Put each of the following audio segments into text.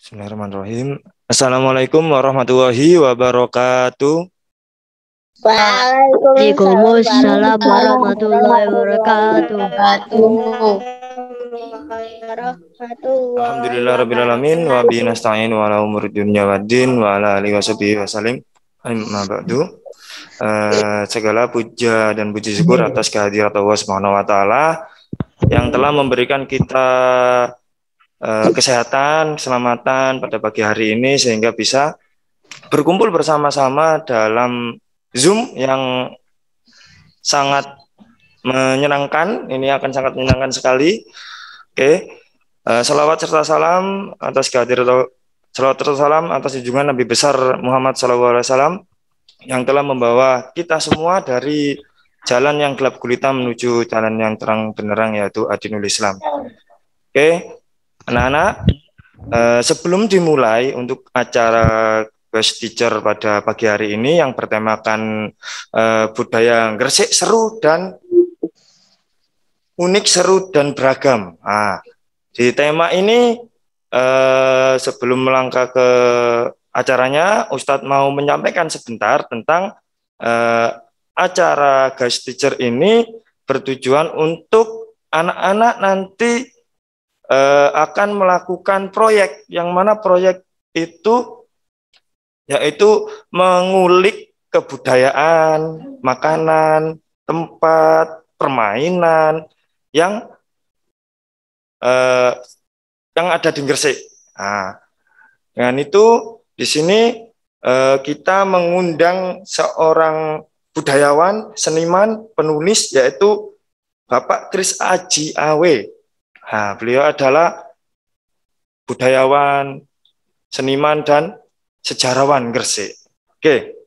Bismillahirrahmanirrahim. Assalamualaikum warahmatullahi wabarakatuh. Waalaikumsalam warahmatullahi wabarakatuh. Alhamdulillah rabbil alamin wa bi nasta'in wa ala umuri dunya waddin wa ala alihi washabihi wasallim. Amma ba'du. Uh, segala puja dan puji syukur atas kehadirat Allah Subhanahu wa taala yang telah memberikan kita uh, kesehatan, keselamatan pada pagi hari ini sehingga bisa berkumpul bersama-sama dalam Zoom yang sangat menyenangkan. Ini akan sangat menyenangkan sekali. Oke, uh, salawat serta salam atas kehadiran salawat serta salam atas junjungan Nabi besar Muhammad SAW yang telah membawa kita semua dari jalan yang gelap gulita menuju jalan yang terang benerang yaitu adinul Islam. Oke, anak-anak, uh, sebelum dimulai untuk acara guest teacher pada pagi hari ini yang bertemakan uh, budaya Gresik seru dan unik, seru dan beragam. Nah, di tema ini uh, sebelum melangkah ke acaranya, Ustadz mau menyampaikan sebentar tentang uh, acara guest teacher ini bertujuan untuk anak-anak nanti uh, akan melakukan proyek yang mana proyek itu yaitu mengulik kebudayaan, makanan, tempat, permainan yang eh, yang ada di Gresik. Nah, dengan itu di sini eh, kita mengundang seorang budayawan, seniman, penulis yaitu Bapak Kris Aji Awe. Nah, beliau adalah budayawan, seniman dan sejarawan Gresik. Oke.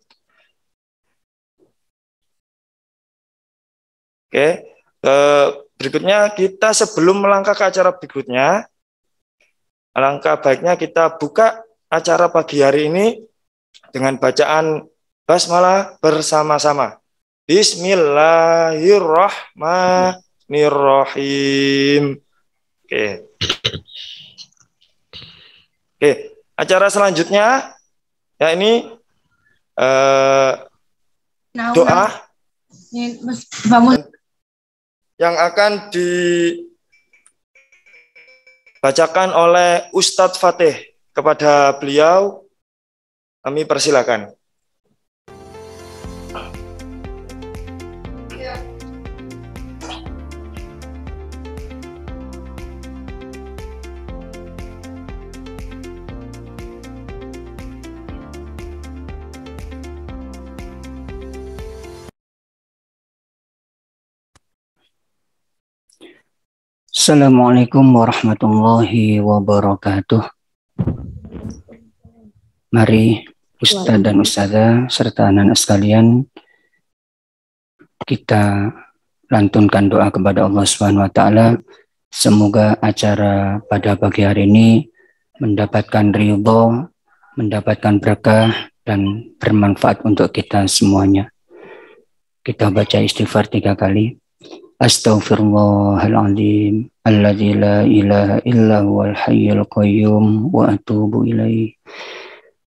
Oke. Eh, berikutnya kita sebelum melangkah ke acara berikutnya, alangkah baiknya kita buka acara pagi hari ini dengan bacaan basmalah bersama-sama. Bismillahirrahmanirrahim. Oke. Oke, acara selanjutnya Ya ini uh, doa yang akan dibacakan oleh Ustadz Fatih kepada beliau. Kami persilakan. Assalamualaikum warahmatullahi wabarakatuh. Mari Ustaz dan Ustazah serta anak-anak sekalian kita lantunkan doa kepada Allah Subhanahu wa taala semoga acara pada pagi hari ini mendapatkan ridho, mendapatkan berkah dan bermanfaat untuk kita semuanya. Kita baca istighfar tiga kali. Astaghfirullahaladzim الذي لا إله إلا هو الحي القيوم وأتوب إليه.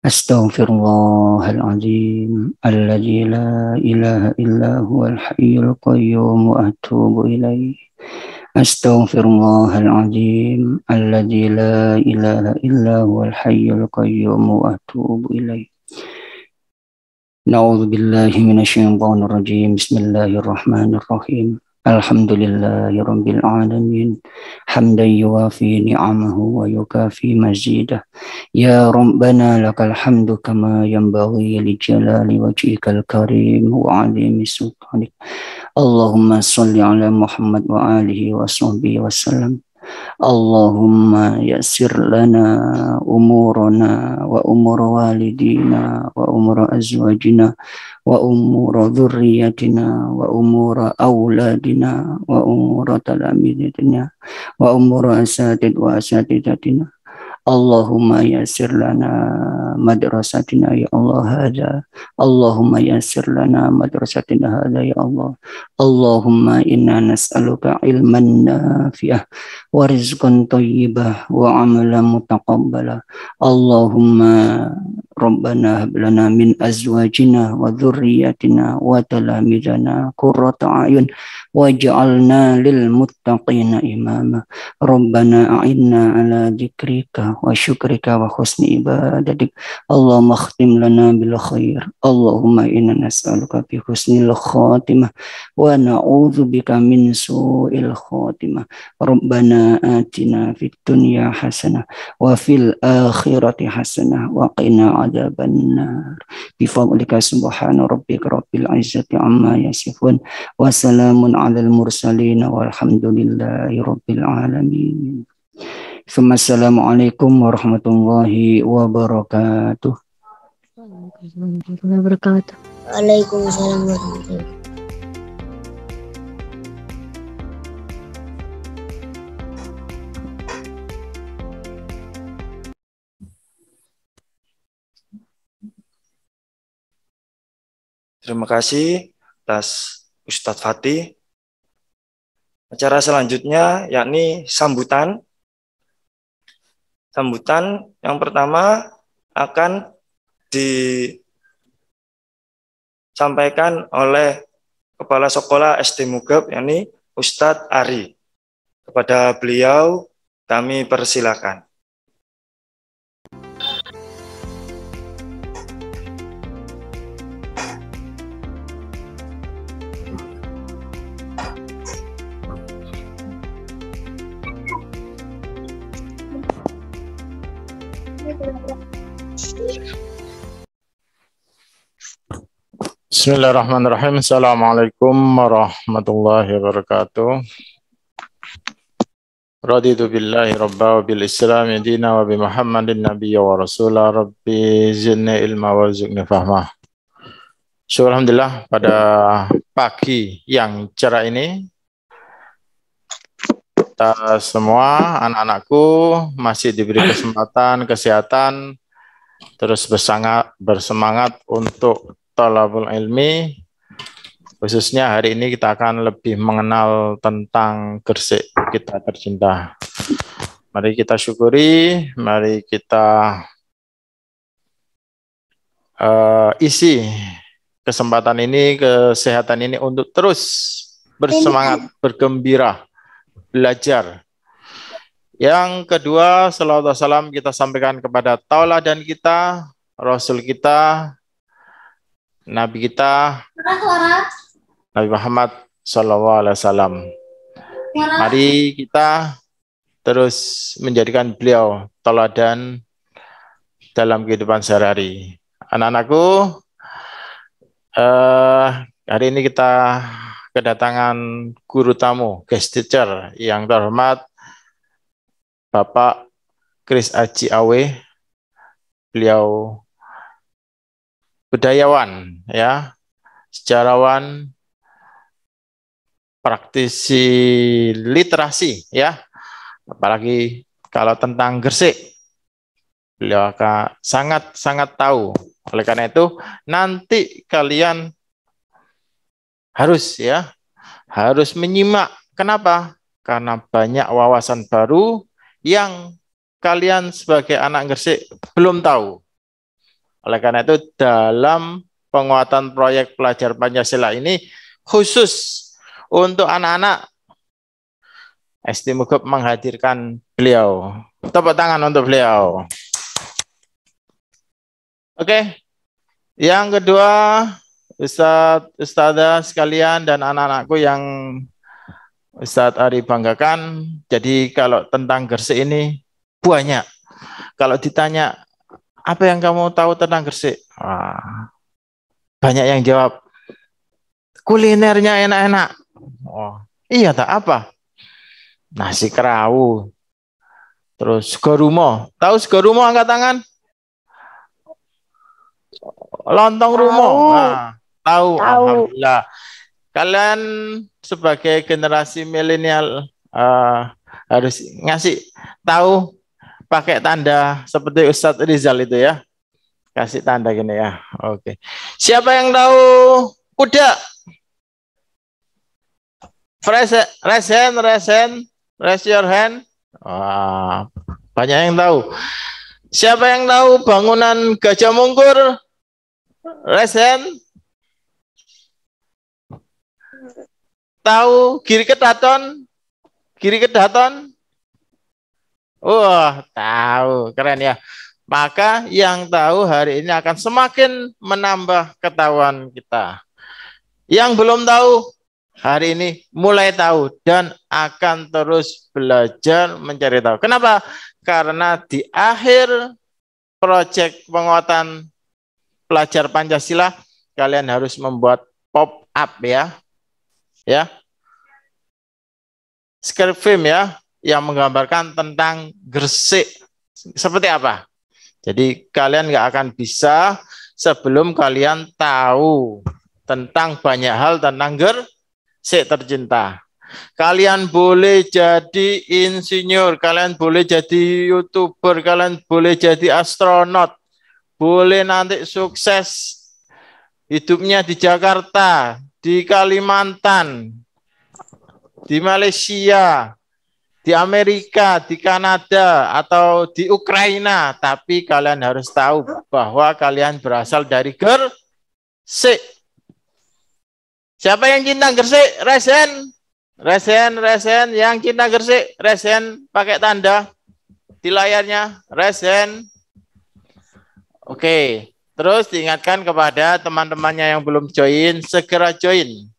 أستغفر الله العظيم الذي لا إله إلا هو الحي القيوم وأتوب إليه. أستغفر الله العظيم الذي لا إله إلا هو الحي القيوم وأتوب إليه. نعوذ بالله من الشيطان الرجيم. بسم الله الرحمن الرحيم. الحمد لله رب العالمين حمدا يوافي نعمه ويكافي مزيده يا ربنا لك الحمد كما ينبغي لجلال وجهك الكريم وعظيم سلطانك اللهم صل على محمد وآله وصحبه وسلم Allahumma yassir lana umurana wa umur walidina wa umur azwajina wa umur dhurriyyatina wa umur awladina, wa umur talamidatina wa umur asatid wa asatidatina. Allahumma yasir lana madrasatina ya Allah hada. Allahumma yasir lana madrasatina hada ya Allah. Allahumma inna nas'aluka ilman nafi'ah wa rizqan wa amalan mutaqabbala Allahumma Rabbana hab lana min azwajina wa dhurriyyatina wa talamidana qurrata ayun waj'alna lil muttaqina imama. Rabbana a'inna ala dikrika wa syukrika wa husni ibadatik. Allahumma khtim lana bil khair. Allahumma inna nas'aluka bi husnil khatimah. Wa na'udzu bika min su'il khatimah. Rabbana atina fid dunya hasanah wa fil akhirati hasanah wa qina adzabannar. Bi fadlika subhana rabbika rabbil izzati amma yasifun. Wa salamun alal mursalin walhamdulillahi rabbil alamin. Assalamualaikum warahmatullahi wabarakatuh. Waalaikumsalam warahmatullahi. Terima kasih atas Ustadz Fatih. Acara selanjutnya yakni sambutan Sambutan yang pertama akan disampaikan oleh Kepala Sekolah SD Mugab yakni Ustadz Ari. Kepada beliau kami persilakan. Bismillahirrahmanirrahim. Assalamualaikum warahmatullahi wabarakatuh. Raditu billahi rabba wa bil islam dina wa bi muhammadin nabiyya wa rasulah rabbi zidni ilma wa zidni fahma. Syukur Alhamdulillah pada pagi yang cerah ini kita semua anak-anakku masih diberi kesempatan kesehatan terus bersangat bersemangat untuk talabul ilmi khususnya hari ini kita akan lebih mengenal tentang Gresik kita tercinta. Mari kita syukuri, mari kita uh, isi kesempatan ini, kesehatan ini untuk terus bersemangat, bergembira, belajar. Yang kedua, salawat salam kita sampaikan kepada tauladan kita, Rasul kita, Nabi kita Nabi Muhammad Sallallahu Alaihi Wasallam. Mari kita terus menjadikan beliau teladan dalam kehidupan sehari-hari. Anak-anakku, eh, hari ini kita kedatangan guru tamu, guest teacher yang terhormat Bapak Chris Aji Awe. Beliau budayawan ya. Sejarawan praktisi literasi ya. Apalagi kalau tentang Gresik beliau akan sangat sangat tahu. Oleh karena itu nanti kalian harus ya harus menyimak. Kenapa? Karena banyak wawasan baru yang kalian sebagai anak Gresik belum tahu oleh karena itu dalam penguatan proyek pelajar Pancasila ini khusus untuk anak-anak SD Mugab menghadirkan beliau. Tepuk tangan untuk beliau. Oke. Yang kedua, Ustadz, Ustadzah sekalian dan anak-anakku yang Ustadz Ari banggakan. Jadi kalau tentang Gresik ini banyak. Kalau ditanya apa yang kamu tahu tentang Gresik? Wah, banyak yang jawab, kulinernya enak-enak. Oh, iya tak apa? Nasi kerawu. Terus garumo. Tahu garumo angkat tangan? Lontong rumo. Nah, tahu. tahu. Alhamdulillah. Kalian sebagai generasi milenial uh, harus ngasih tahu pakai tanda seperti Ustadz Rizal itu ya. Kasih tanda gini ya. Oke. Siapa yang tahu kuda? Raise, raise hand, raise hand, raise your hand. Wah, banyak yang tahu. Siapa yang tahu bangunan Gajah Mungkur? Raise hand. Tahu Giri Kedaton? Giri Kedaton? Wah, tahu. Keren ya. Maka yang tahu hari ini akan semakin menambah ketahuan kita. Yang belum tahu, hari ini mulai tahu dan akan terus belajar mencari tahu. Kenapa? Karena di akhir proyek penguatan pelajar Pancasila, kalian harus membuat pop up ya. Ya. Script film ya yang menggambarkan tentang Gresik. Seperti apa? Jadi kalian nggak akan bisa sebelum kalian tahu tentang banyak hal tentang Gresik tercinta. Kalian boleh jadi insinyur, kalian boleh jadi youtuber, kalian boleh jadi astronot, boleh nanti sukses hidupnya di Jakarta, di Kalimantan, di Malaysia, di Amerika, di Kanada, atau di Ukraina, tapi kalian harus tahu bahwa kalian berasal dari Gersik. Siapa yang cinta Gersik? Resen. Resen, resen. Yang cinta Gersik? Resen. Pakai tanda di layarnya. Resen. Oke. Terus diingatkan kepada teman-temannya yang belum join, segera join.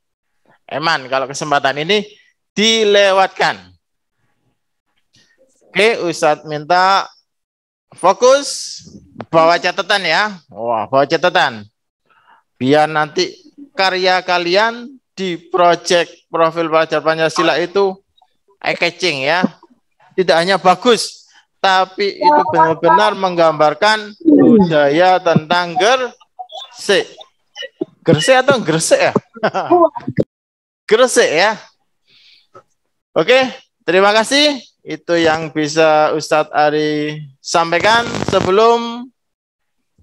Eman, kalau kesempatan ini dilewatkan. Oke, Ustadz minta fokus bawa catatan ya. Wah, bawa catatan. Biar nanti karya kalian di project profil pelajar Pancasila itu eye-catching ya. Tidak hanya bagus, tapi itu benar-benar menggambarkan budaya tentang Gresik. Gresik atau Gresik ya? Gresik ya. Oke, terima kasih itu yang bisa Ustadz Ari sampaikan sebelum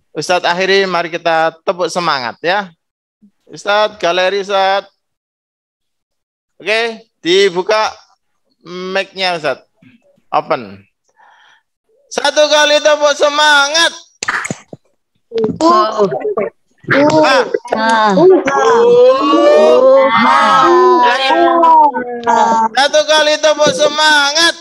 Ustadz akhiri mari kita tepuk semangat ya. Ustadz galeri Ustadz. Oke dibuka mic-nya Ustadz. Open. Satu kali tepuk semangat. Satu kali tepuk semangat.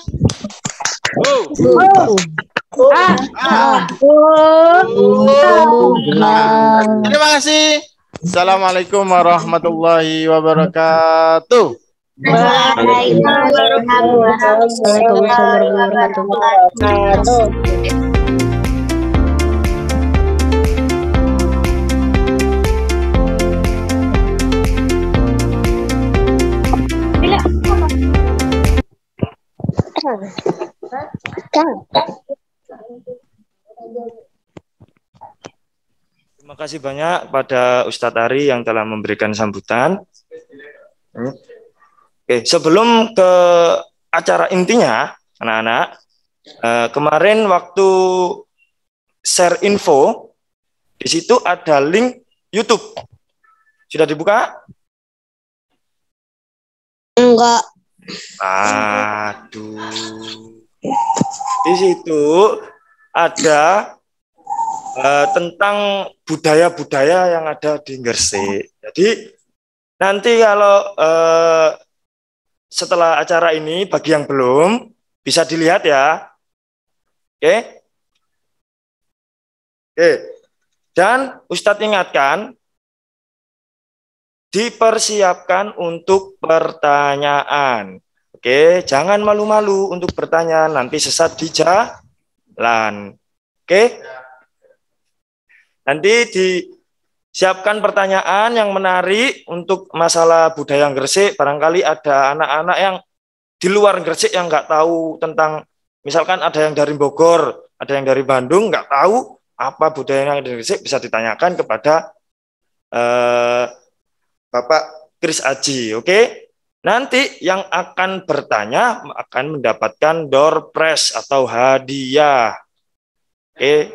Terima kasih. Assalamualaikum warahmatullahi wabarakatuh. Waalaikumsalam warahmatullahi wabarakatuh. Terima kasih banyak pada Ustadz Ari yang telah memberikan sambutan. Oke, sebelum ke acara intinya, anak-anak, eh, kemarin waktu share info, di situ ada link YouTube. Sudah dibuka? Enggak. Aduh. Di situ ada eh, tentang budaya-budaya yang ada di Gresik. Jadi nanti kalau eh, setelah acara ini bagi yang belum bisa dilihat ya. Oke. Oke. Dan Ustadz ingatkan dipersiapkan untuk pertanyaan. Oke, jangan malu-malu untuk bertanya, nanti sesat di jalan. Oke? Nanti disiapkan pertanyaan yang menarik untuk masalah budaya Gresik. Barangkali ada anak-anak yang di luar Gresik yang nggak tahu tentang, misalkan ada yang dari Bogor, ada yang dari Bandung, nggak tahu apa budaya yang di Gresik, bisa ditanyakan kepada eh, Bapak Kris Aji, oke? Nanti yang akan bertanya akan mendapatkan door prize atau hadiah. Oke.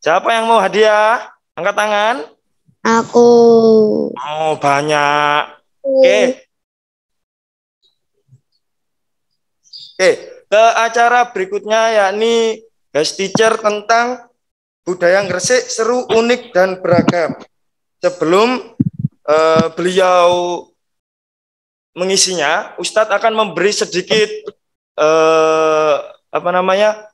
Siapa yang mau hadiah? Angkat tangan. Aku. Oh, banyak. Oke. Oke, ke acara berikutnya yakni guest teacher tentang budaya Gresik seru, unik dan beragam. Sebelum uh, beliau mengisinya, Ustadz akan memberi sedikit uh, apa namanya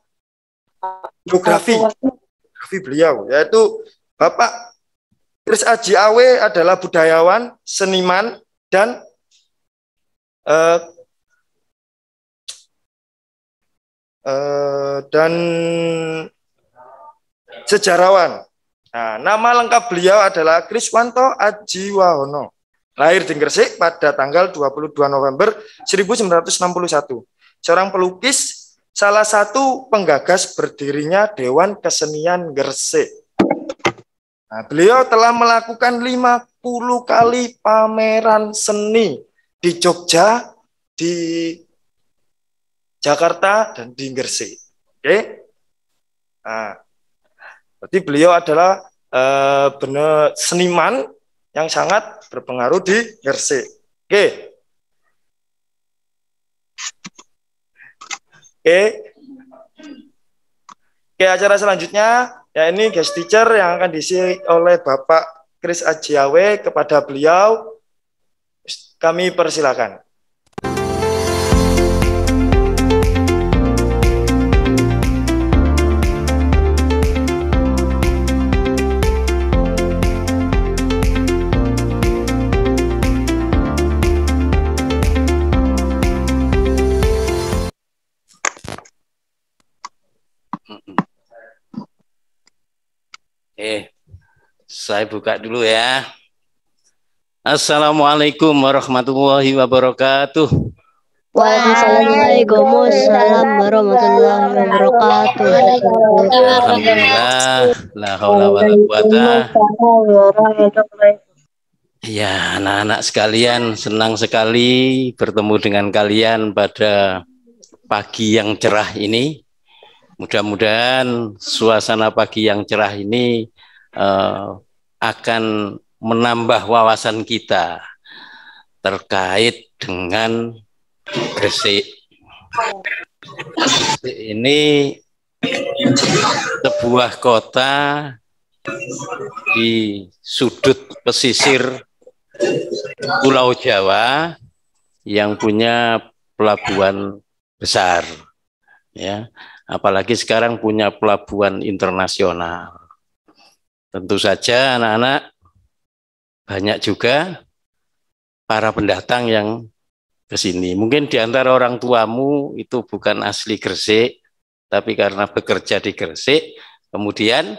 biografi biografi beliau, yaitu Bapak Chris Aji Awe adalah budayawan, seniman, dan uh, uh, dan sejarawan. Nah, nama lengkap beliau adalah Kriswanto Aji Wahono. Lahir di Gresik pada tanggal 22 November 1961. Seorang pelukis, salah satu penggagas berdirinya Dewan Kesenian Gresik. Nah, beliau telah melakukan 50 kali pameran seni di Jogja, di Jakarta, dan di Gresik. Oke. Nah, berarti beliau adalah uh, benar seniman yang sangat berpengaruh di Gresik. Oke. Oke. Oke, acara selanjutnya ya ini guest teacher yang akan diisi oleh Bapak Kris Ajiawe kepada beliau. Kami persilakan. Saya buka dulu ya. Assalamualaikum warahmatullahi wabarakatuh. Waalaikumsalam warahmatullahi wabarakatuh. Alhamdulillah, la haula wala quwata. Ya, anak-anak sekalian, senang sekali bertemu dengan kalian pada pagi yang cerah ini. Mudah-mudahan suasana pagi yang cerah ini uh, akan menambah wawasan kita terkait dengan Gresik. Gresik ini sebuah kota di sudut pesisir Pulau Jawa yang punya pelabuhan besar ya apalagi sekarang punya pelabuhan internasional. Tentu saja anak-anak banyak juga para pendatang yang ke sini. Mungkin di antara orang tuamu itu bukan asli Gresik, tapi karena bekerja di Gresik, kemudian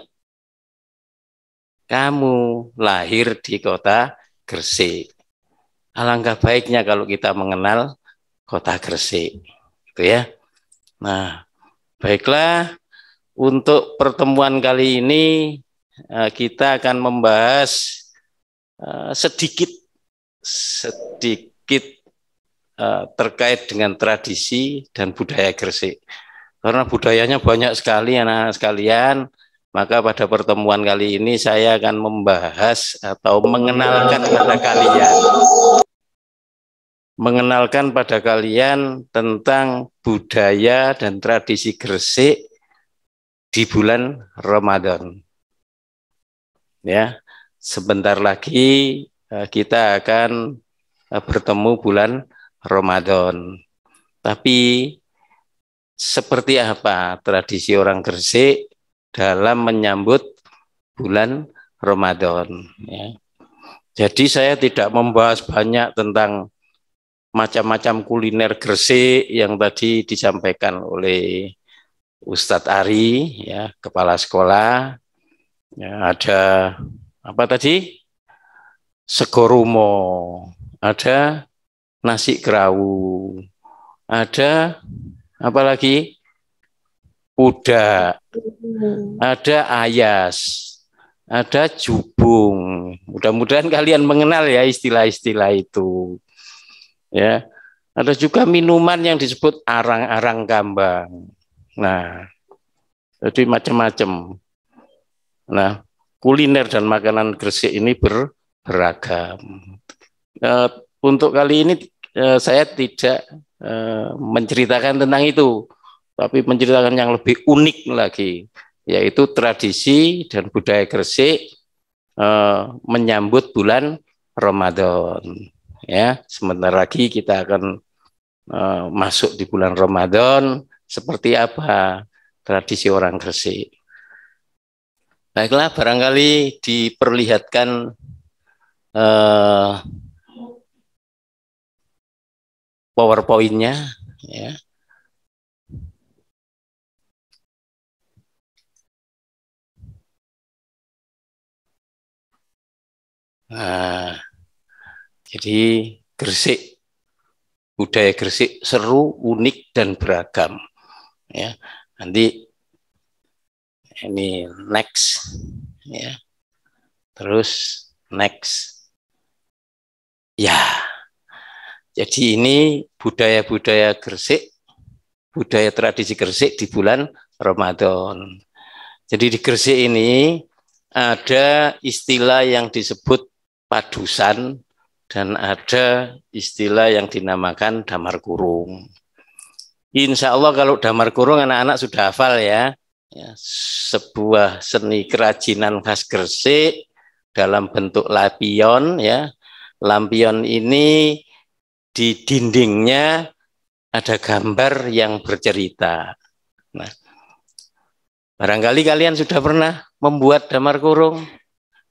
kamu lahir di kota Gresik. Alangkah baiknya kalau kita mengenal kota Gresik, gitu ya. Nah, Baiklah, untuk pertemuan kali ini kita akan membahas eh, sedikit sedikit eh, terkait dengan tradisi dan budaya Gresik. Karena budayanya banyak sekali anak-anak sekalian, maka pada pertemuan kali ini saya akan membahas atau mengenalkan pada kalian mengenalkan pada kalian tentang budaya dan tradisi Gresik di bulan Ramadan. Ya, sebentar lagi eh, kita akan eh, bertemu bulan Ramadan. Tapi seperti apa tradisi orang Gresik dalam menyambut bulan Ramadan ya. Jadi saya tidak membahas banyak tentang macam-macam kuliner Gresik yang tadi disampaikan oleh Ustadz Ari, ya, kepala sekolah. Ya, ada apa tadi? Segorumo, ada nasi kerawu, ada apa lagi? Uda, ada ayas, ada jubung. Mudah-mudahan kalian mengenal ya istilah-istilah itu. Ya. Ada juga minuman yang disebut arang-arang kambang. Nah, jadi macam-macam. Nah, kuliner dan makanan Gresik ini ber, beragam. Uh, untuk kali ini uh, saya tidak uh, menceritakan tentang itu, tapi menceritakan yang lebih unik lagi, yaitu tradisi dan budaya Gresik menyambut bulan Ramadan. Ya, sebentar lagi kita akan masuk di bulan Ramadan. Seperti apa tradisi orang Gresik? Baiklah, barangkali diperlihatkan uh, PowerPoint-nya ya. Nah, jadi Gresik budaya Gresik seru, unik dan beragam. Ya, nanti ini next ya. Terus next. Ya. Jadi ini budaya-budaya Gresik budaya tradisi Gresik di bulan Ramadan. Jadi di Gresik ini ada istilah yang disebut padusan dan ada istilah yang dinamakan damar kurung. Insya Allah kalau damar kurung anak-anak sudah hafal ya ya, sebuah seni kerajinan khas Gresik dalam bentuk lampion ya. Lampion ini di dindingnya ada gambar yang bercerita. Nah, barangkali kalian sudah pernah membuat damar kurung,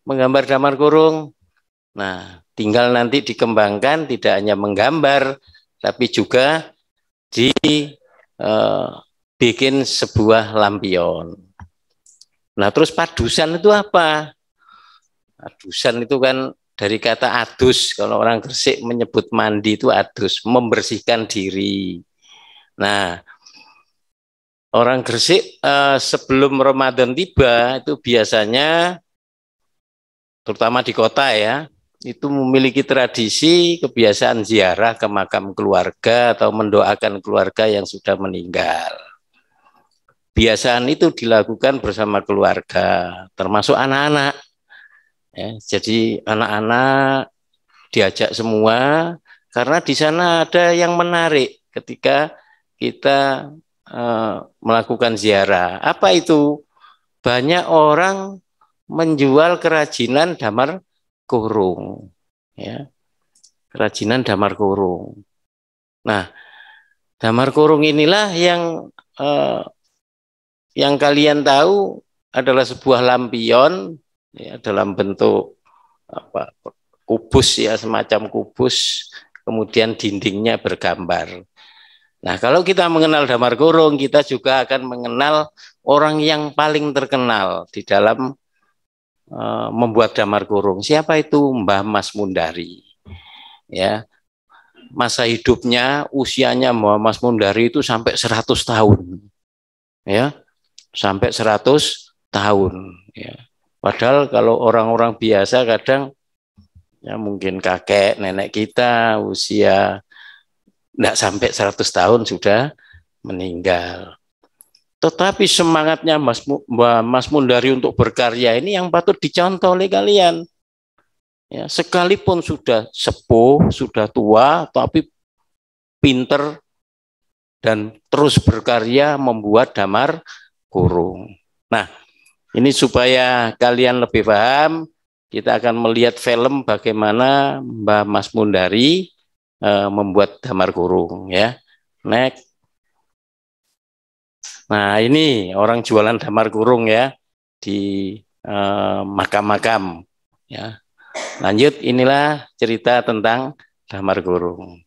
menggambar damar kurung. Nah, tinggal nanti dikembangkan tidak hanya menggambar, tapi juga di eh, bikin sebuah lampion. Nah, terus padusan itu apa? Padusan itu kan dari kata adus. Kalau orang Gresik menyebut mandi itu adus, membersihkan diri. Nah, orang Gresik eh, sebelum Ramadan tiba itu biasanya terutama di kota ya, itu memiliki tradisi kebiasaan ziarah ke makam keluarga atau mendoakan keluarga yang sudah meninggal. Kebiasaan itu dilakukan bersama keluarga, termasuk anak-anak. Ya, jadi anak-anak diajak semua karena di sana ada yang menarik ketika kita uh, melakukan ziarah. Apa itu? Banyak orang menjual kerajinan damar kurung, ya, kerajinan damar kurung. Nah, damar kurung inilah yang uh, yang kalian tahu adalah sebuah lampion ya, dalam bentuk apa kubus ya semacam kubus kemudian dindingnya bergambar. Nah, kalau kita mengenal Damar Kurung, kita juga akan mengenal orang yang paling terkenal di dalam uh, membuat Damar Kurung. Siapa itu? Mbah Mas Mundari. Ya. Masa hidupnya, usianya Mbah Mas Mundari itu sampai 100 tahun. Ya sampai 100 tahun ya. Padahal kalau orang-orang biasa kadang ya mungkin kakek nenek kita usia tidak sampai 100 tahun sudah meninggal. Tetapi semangatnya Mas, Mas Mundari untuk berkarya ini yang patut dicontoh oleh kalian. Ya, sekalipun sudah sepuh, sudah tua, tapi pinter dan terus berkarya membuat damar kurung. Nah, ini supaya kalian lebih paham, kita akan melihat film bagaimana Mbah Mas Mundari uh, membuat damar kurung ya. Next. Nah, ini orang jualan damar kurung ya di eh, makam-makam uh, ya. Lanjut inilah cerita tentang damar kurung.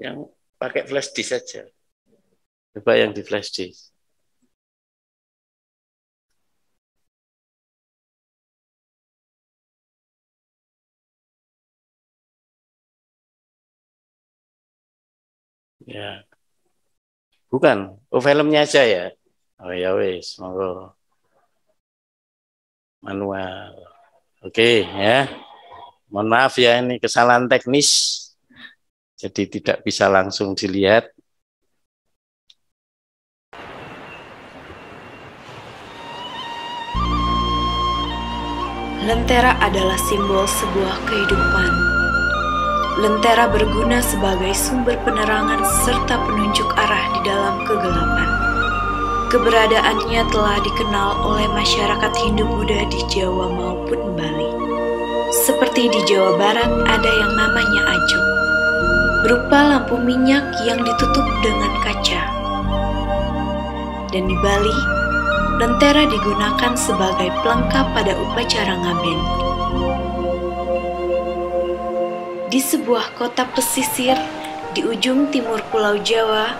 Yang pakai flash disk saja. Coba yang di flash disk. Ya. Bukan. Oh, filmnya aja ya. Oh ya wis, monggo. Manual. Oke ya. Mohon maaf ya ini kesalahan teknis. Jadi tidak bisa langsung dilihat. Lentera adalah simbol sebuah kehidupan. Lentera berguna sebagai sumber penerangan serta penunjuk arah di dalam kegelapan. Keberadaannya telah dikenal oleh masyarakat Hindu-Buddha di Jawa maupun Bali. Seperti di Jawa Barat ada yang namanya ajuk, berupa lampu minyak yang ditutup dengan kaca. Dan di Bali, lentera digunakan sebagai pelengkap pada upacara ngaben. Di sebuah kota pesisir di ujung timur Pulau Jawa,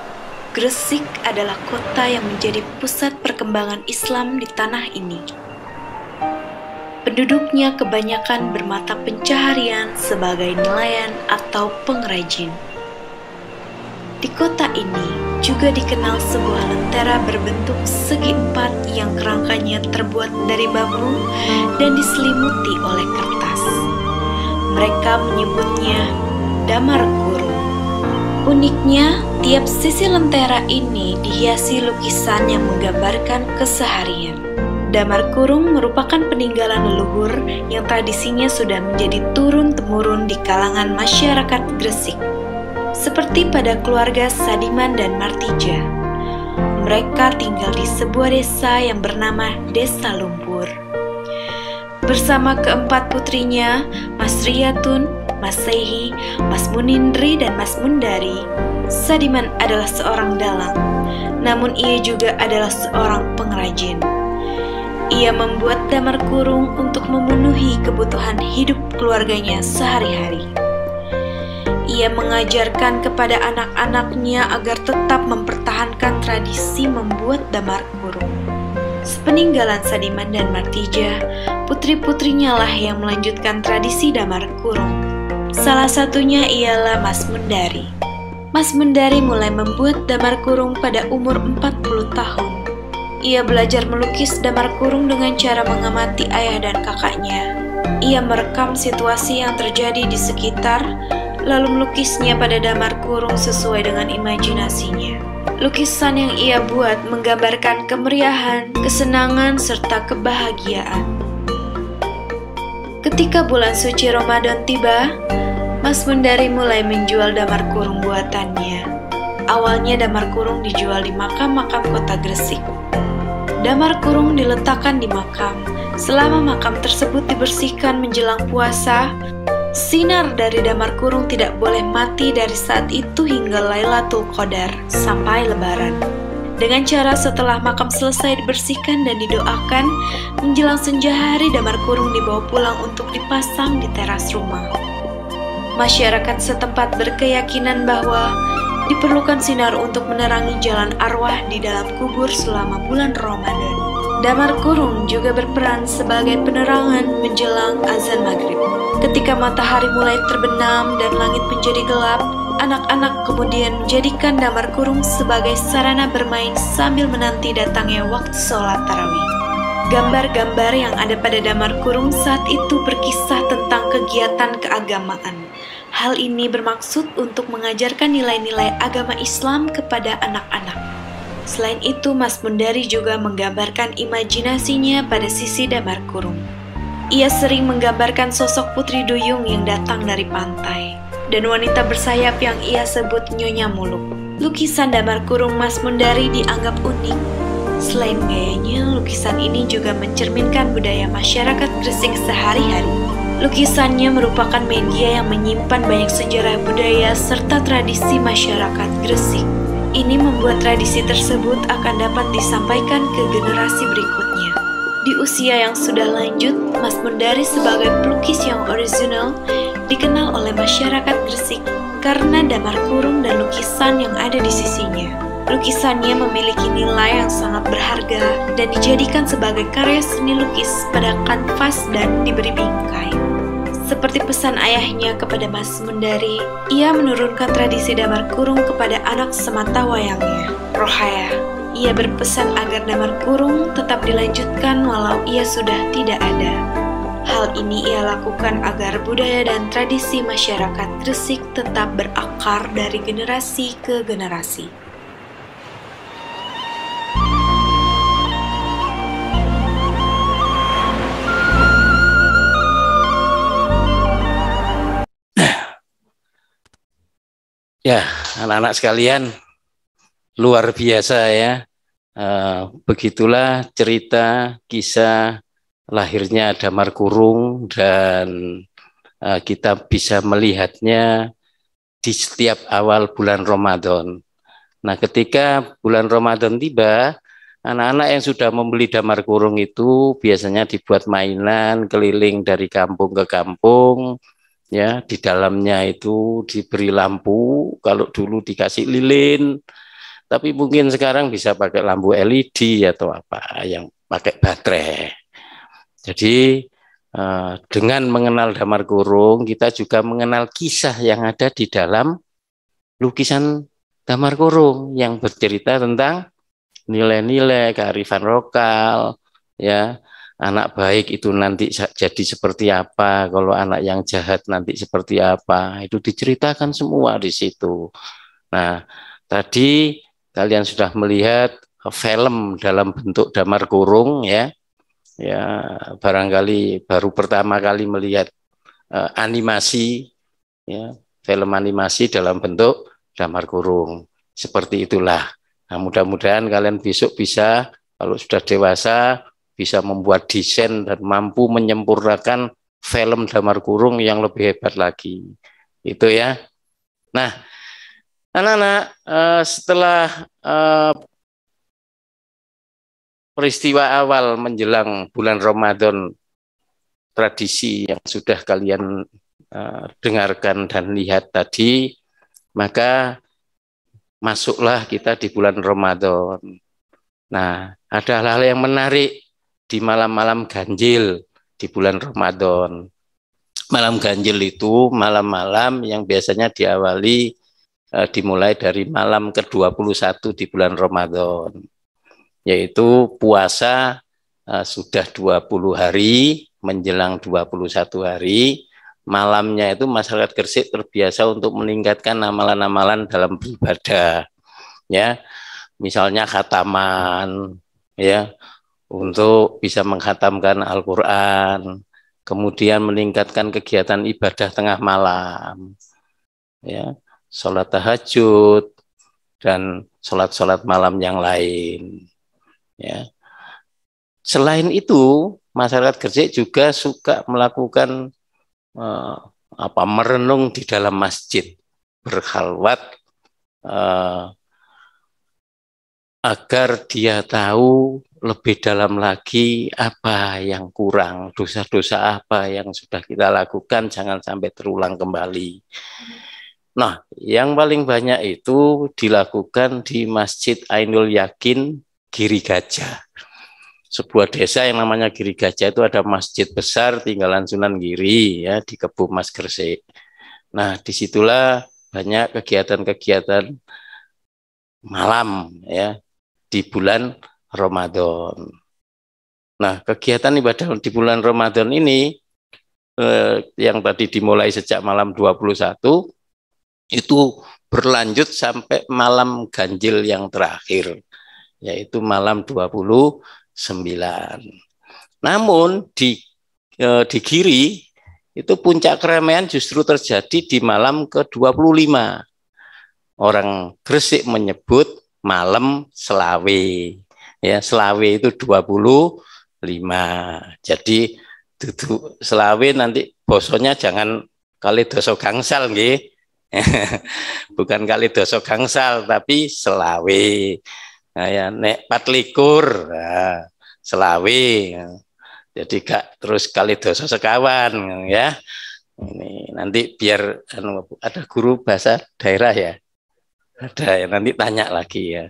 Gresik adalah kota yang menjadi pusat perkembangan Islam di tanah ini. Penduduknya kebanyakan bermata pencaharian sebagai nelayan atau pengrajin. Di kota ini juga dikenal sebuah lentera berbentuk segi empat yang kerangkanya terbuat dari bambu dan diselimuti oleh kertas. Mereka menyebutnya damar kurung. Uniknya, tiap sisi lentera ini dihiasi lukisan yang menggambarkan keseharian. Damar kurung merupakan peninggalan leluhur yang tradisinya sudah menjadi turun-temurun di kalangan masyarakat Gresik seperti pada keluarga Sadiman dan Martija. Mereka tinggal di sebuah desa yang bernama Desa Lumpur. Bersama keempat putrinya, Mas Riyatun, Mas Sehi, Mas Munindri, dan Mas Mundari, Sadiman adalah seorang dalang, namun ia juga adalah seorang pengrajin. Ia membuat damar kurung untuk memenuhi kebutuhan hidup keluarganya sehari-hari. Ia mengajarkan kepada anak-anaknya agar tetap mempertahankan tradisi membuat damar kurung. Sepeninggalan Sadiman dan Martija, putri-putrinya lah yang melanjutkan tradisi damar kurung. Salah satunya ialah Mas Mundari. Mas Mundari mulai membuat damar kurung pada umur 40 tahun. Ia belajar melukis damar kurung dengan cara mengamati ayah dan kakaknya. Ia merekam situasi yang terjadi di sekitar, lalu melukisnya pada damar kurung sesuai dengan imajinasinya. Lukisan yang ia buat menggambarkan kemeriahan, kesenangan, serta kebahagiaan. Ketika bulan suci Ramadan tiba, Mas Mundari mulai menjual damar kurung buatannya. Awalnya damar kurung dijual di makam-makam kota Gresik. Damar kurung diletakkan di makam. Selama makam tersebut dibersihkan menjelang puasa, Sinar dari damar kurung tidak boleh mati dari saat itu hingga Lailatul Qadar sampai lebaran. Dengan cara setelah makam selesai dibersihkan dan didoakan, menjelang senja hari damar kurung dibawa pulang untuk dipasang di teras rumah. Masyarakat setempat berkeyakinan bahwa diperlukan sinar untuk menerangi jalan arwah di dalam kubur selama bulan Ramadan. Damar kurung juga berperan sebagai penerangan menjelang azan maghrib. Ketika matahari mulai terbenam dan langit menjadi gelap, anak-anak kemudian menjadikan damar kurung sebagai sarana bermain sambil menanti datangnya waktu sholat tarawih. Gambar-gambar yang ada pada damar kurung saat itu berkisah tentang kegiatan keagamaan. Hal ini bermaksud untuk mengajarkan nilai-nilai agama Islam kepada anak-anak. Selain itu, Mas Mundari juga menggambarkan imajinasinya pada sisi damar kurung. Ia sering menggambarkan sosok Putri Duyung yang datang dari pantai, dan wanita bersayap yang ia sebut Nyonya Muluk. Lukisan damar kurung Mas Mundari dianggap unik. Selain gayanya, lukisan ini juga mencerminkan budaya masyarakat Gresik sehari-hari. Lukisannya merupakan media yang menyimpan banyak sejarah budaya serta tradisi masyarakat Gresik. Ini membuat tradisi tersebut akan dapat disampaikan ke generasi berikutnya. Di usia yang sudah lanjut, Mas Mundari sebagai pelukis yang original dikenal oleh masyarakat Gresik karena damar kurung dan lukisan yang ada di sisinya. Lukisannya memiliki nilai yang sangat berharga dan dijadikan sebagai karya seni lukis pada kanvas dan diberi bingkai. Seperti pesan ayahnya kepada Mas Mundari, ia menurunkan tradisi damar kurung kepada anak semata wayangnya, Rohaya. Ia berpesan agar damar kurung tetap dilanjutkan walau ia sudah tidak ada. Hal ini ia lakukan agar budaya dan tradisi masyarakat Gresik tetap berakar dari generasi ke generasi. Ya, anak-anak sekalian, luar biasa ya. Uh, begitulah cerita kisah lahirnya Damar Kurung dan uh, kita bisa melihatnya di setiap awal bulan Ramadan. Nah, ketika bulan Ramadan tiba, anak-anak yang sudah membeli Damar Kurung itu biasanya dibuat mainan keliling dari kampung ke kampung ya di dalamnya itu diberi lampu kalau dulu dikasih lilin tapi mungkin sekarang bisa pakai lampu LED atau apa yang pakai baterai. Jadi eh, dengan mengenal damar kurung kita juga mengenal kisah yang ada di dalam lukisan damar kurung yang bercerita tentang nilai-nilai kearifan lokal ya anak baik itu nanti jadi seperti apa, kalau anak yang jahat nanti seperti apa, itu diceritakan semua di situ. Nah, tadi kalian sudah melihat film dalam bentuk damar kurung ya, ya barangkali baru pertama kali melihat uh, animasi, ya film animasi dalam bentuk damar kurung. Seperti itulah. Nah, mudah-mudahan kalian besok bisa kalau sudah dewasa bisa membuat desain dan mampu menyempurnakan film Damar Kurung yang lebih hebat lagi. Itu ya. Nah, anak-anak uh, setelah uh, peristiwa awal menjelang bulan Ramadan tradisi yang sudah kalian uh, dengarkan dan lihat tadi, maka masuklah kita di bulan Ramadan. Nah, ada hal-hal yang menarik di malam-malam ganjil di bulan Ramadan. Malam ganjil itu malam-malam yang biasanya diawali uh, dimulai dari malam ke-21 di bulan Ramadan. Yaitu puasa uh, sudah 20 hari menjelang 21 hari malamnya itu masyarakat Gresik terbiasa untuk meningkatkan amalan-amalan dalam beribadah ya misalnya khataman ya untuk bisa menghatamkan Al-Quran, kemudian meningkatkan kegiatan ibadah tengah malam, ya, sholat tahajud, dan sholat-sholat malam yang lain. Ya. Selain itu, masyarakat Gresik juga suka melakukan eh, apa merenung di dalam masjid, berkhalwat eh, agar dia tahu lebih dalam lagi apa yang kurang, dosa-dosa apa yang sudah kita lakukan, jangan sampai terulang kembali. Nah, yang paling banyak itu dilakukan di Masjid Ainul Yakin Giri Gajah. Sebuah desa yang namanya Giri Gajah itu ada masjid besar tinggalan Sunan Giri ya di Kebu Mas Gresik. Nah, di situlah banyak kegiatan-kegiatan malam ya di bulan Ramadan. Nah, kegiatan ibadah di bulan Ramadan ini eh, yang tadi dimulai sejak malam 21 itu berlanjut sampai malam ganjil yang terakhir yaitu malam 29. Namun di eh, di kiri itu puncak keramaian justru terjadi di malam ke-25. Orang Gresik menyebut malam selawe. Ya selawe itu 25 jadi duduk selawe nanti bosonya jangan kali doso gangsal nggih. Bukan kali doso gangsal tapi selawe. Nah, ya nek patlikur nah, selawe. Jadi gak terus kali doso sekawan ya. Ini nanti biar anu, ada guru bahasa daerah ya ada ya nanti tanya lagi ya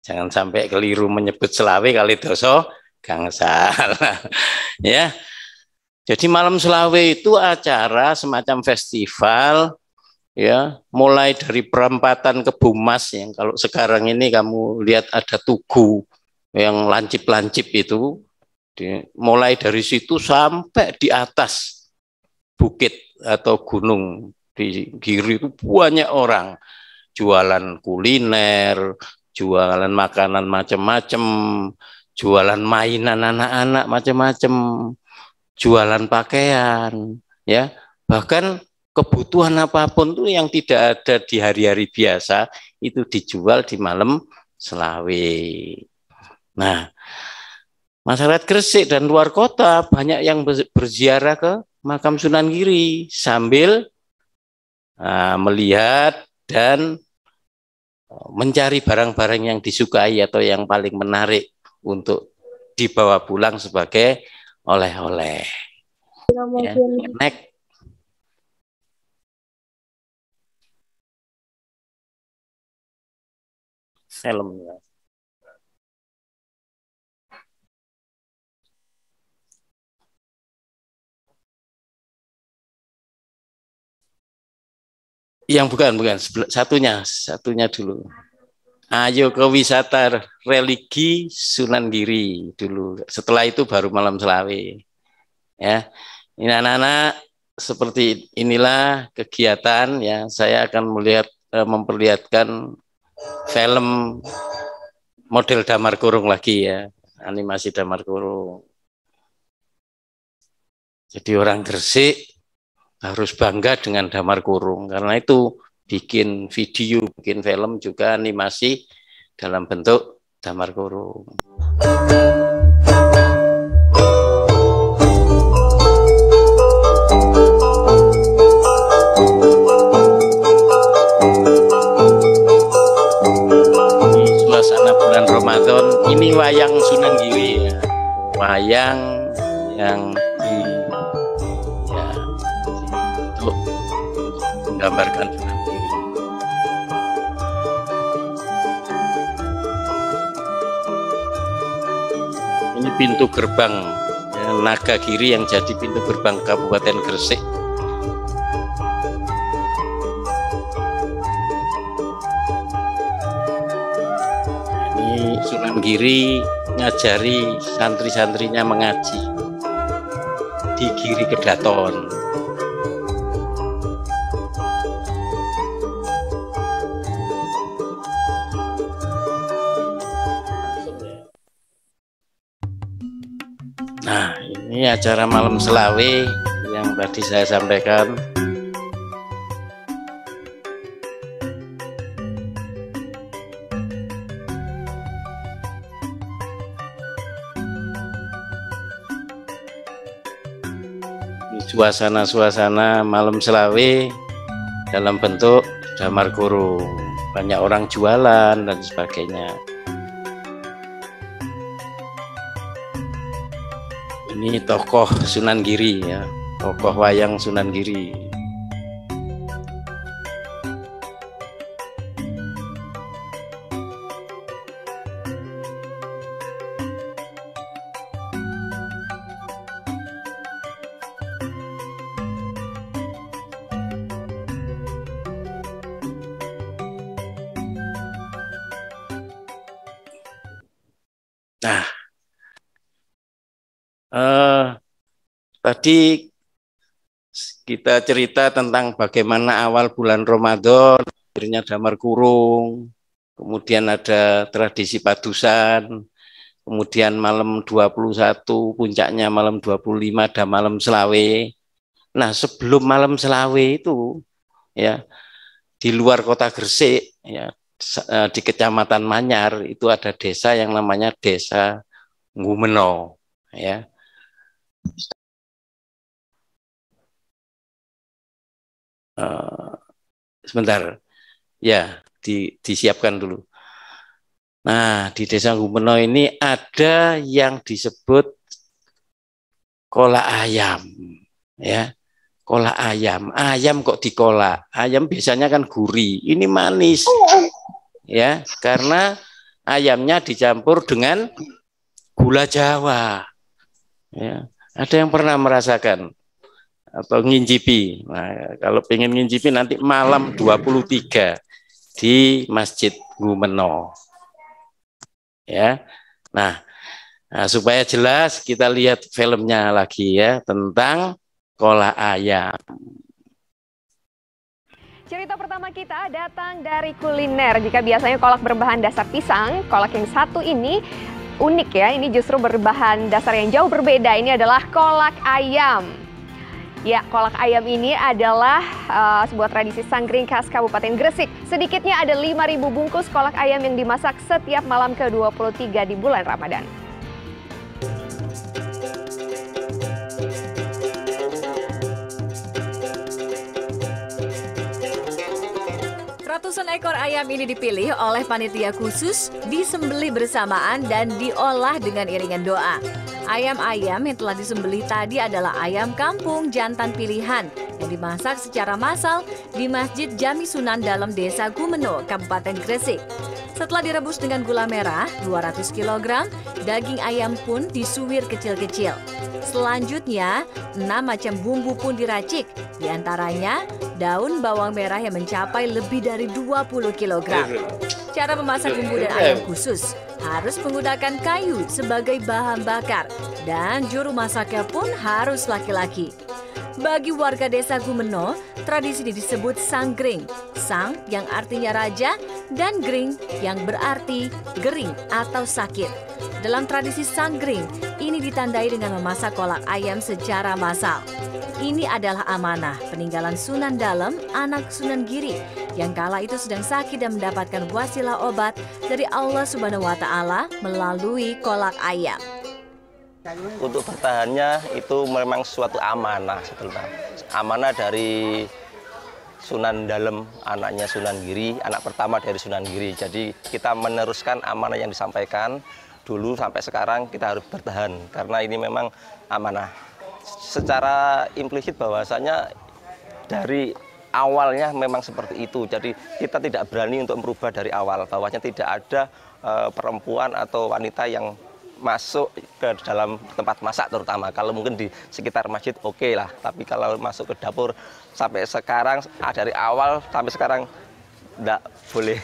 Jangan sampai keliru menyebut selawe kali doso gangsal. ya. Jadi malam selawe itu acara semacam festival ya, mulai dari perempatan ke Bumas yang kalau sekarang ini kamu lihat ada tugu yang lancip-lancip itu di, mulai dari situ sampai di atas bukit atau gunung di kiri itu banyak orang jualan kuliner, jualan makanan macam-macam, jualan mainan anak-anak macam-macam, jualan pakaian, ya. Bahkan kebutuhan apa pun tuh yang tidak ada di hari-hari biasa itu dijual di malam selawe. Nah, masyarakat Gresik dan luar kota banyak yang berziarah ke makam Sunan Giri sambil uh, melihat dan mencari barang-barang yang disukai atau yang paling menarik untuk dibawa pulang sebagai oleh-oleh. Ya, next. Filmnya. Yang bukan, bukan. Satunya, satunya dulu. Ayo ke wisata religi Sunan Giri dulu. Setelah itu baru malam Selawe. Ya, ini anak-anak seperti inilah kegiatan ya. Saya akan melihat eh, memperlihatkan film model Damar Kurung lagi ya, animasi Damar Kurung. Jadi orang Gresik harus bangga dengan Damar Kurung karena itu bikin video, bikin film juga animasi dalam bentuk Damar Kurung. Suasana bulan Ramadan, ini wayang Sunan Giri ya. Wayang yang menggambarkan Sunan Giri. Ini pintu gerbang ya, Naga Giri yang jadi pintu gerbang Kabupaten Gresik. Ini Sunan Giri ngajari santri-santrinya mengaji di Giri Kedaton. Acara malam Selawe yang tadi saya sampaikan. Suasana-suasana malam Selawe dalam bentuk damar kurung. Banyak orang jualan dan sebagainya. Ini tokoh Sunan Giri ya, tokoh wayang Sunan Giri. Tadi kita cerita tentang bagaimana awal bulan Ramadan, akhirnya damar kurung, kemudian ada tradisi padusan, kemudian malam 21, puncaknya malam 25 ada malam selawe. Nah, sebelum malam selawe itu ya di luar kota Gresik ya di Kecamatan Manyar itu ada desa yang namanya Desa Ngumeno ya Uh, sebentar, ya di, disiapkan dulu. Nah, di Desa Gumeno ini ada yang disebut kolak ayam, ya. Kolak ayam, ayam kok dikolak. Ayam biasanya kan gurih, ini manis, ya. Karena ayamnya dicampur dengan gula Jawa. Ya. Ada yang pernah merasakan atau ngincipi. Nah, kalau pengen ngincipi nanti malam 23 di Masjid Gumeno. Ya. Nah, nah, supaya jelas kita lihat filmnya lagi ya tentang kolak ayam. Cerita pertama kita datang dari kuliner. Jika biasanya kolak berbahan dasar pisang, kolak yang satu ini unik ya. Ini justru berbahan dasar yang jauh berbeda. Ini adalah kolak ayam. Ya, kolak ayam ini adalah uh, sebuah tradisi sanggring khas Kabupaten Gresik. Sedikitnya ada 5.000 bungkus kolak ayam yang dimasak setiap malam ke-23 di bulan Ramadan. Ratusan ekor ayam ini dipilih oleh panitia khusus, disembeli bersamaan dan diolah dengan iringan doa. Ayam-ayam yang telah disembeli tadi adalah ayam kampung jantan pilihan yang dimasak secara massal di Masjid Jami Sunan dalam Desa Gumeno, Kabupaten Gresik. Setelah direbus dengan gula merah 200 kg, daging ayam pun disuwir kecil-kecil. Selanjutnya, 6 macam bumbu pun diracik, di antaranya daun bawang merah yang mencapai lebih dari 20 kg. Cara memasak bumbu dan ayam khusus harus menggunakan kayu sebagai bahan bakar dan juru masaknya pun harus laki-laki. Bagi warga desa Gumeno, tradisi ini disebut sanggring. Sang yang artinya raja dan gring yang berarti gering atau sakit. Dalam tradisi sanggring, ini ditandai dengan memasak kolak ayam secara massal. Ini adalah amanah peninggalan Sunan Dalem, anak Sunan Giri, yang kala itu sedang sakit dan mendapatkan wasilah obat dari Allah Subhanahu wa taala melalui kolak ayam. Untuk bertahannya itu memang suatu amanah sebetulnya. Amanah dari Sunan Dalem, anaknya Sunan Giri, anak pertama dari Sunan Giri. Jadi kita meneruskan amanah yang disampaikan dulu sampai sekarang kita harus bertahan karena ini memang amanah. Secara implisit bahwasanya dari awalnya memang seperti itu. Jadi kita tidak berani untuk merubah dari awal bahwasanya tidak ada uh, perempuan atau wanita yang masuk ke dalam tempat masak terutama. Kalau mungkin di sekitar masjid oke okay lah. Tapi kalau masuk ke dapur sampai sekarang ah, dari awal sampai sekarang tidak boleh.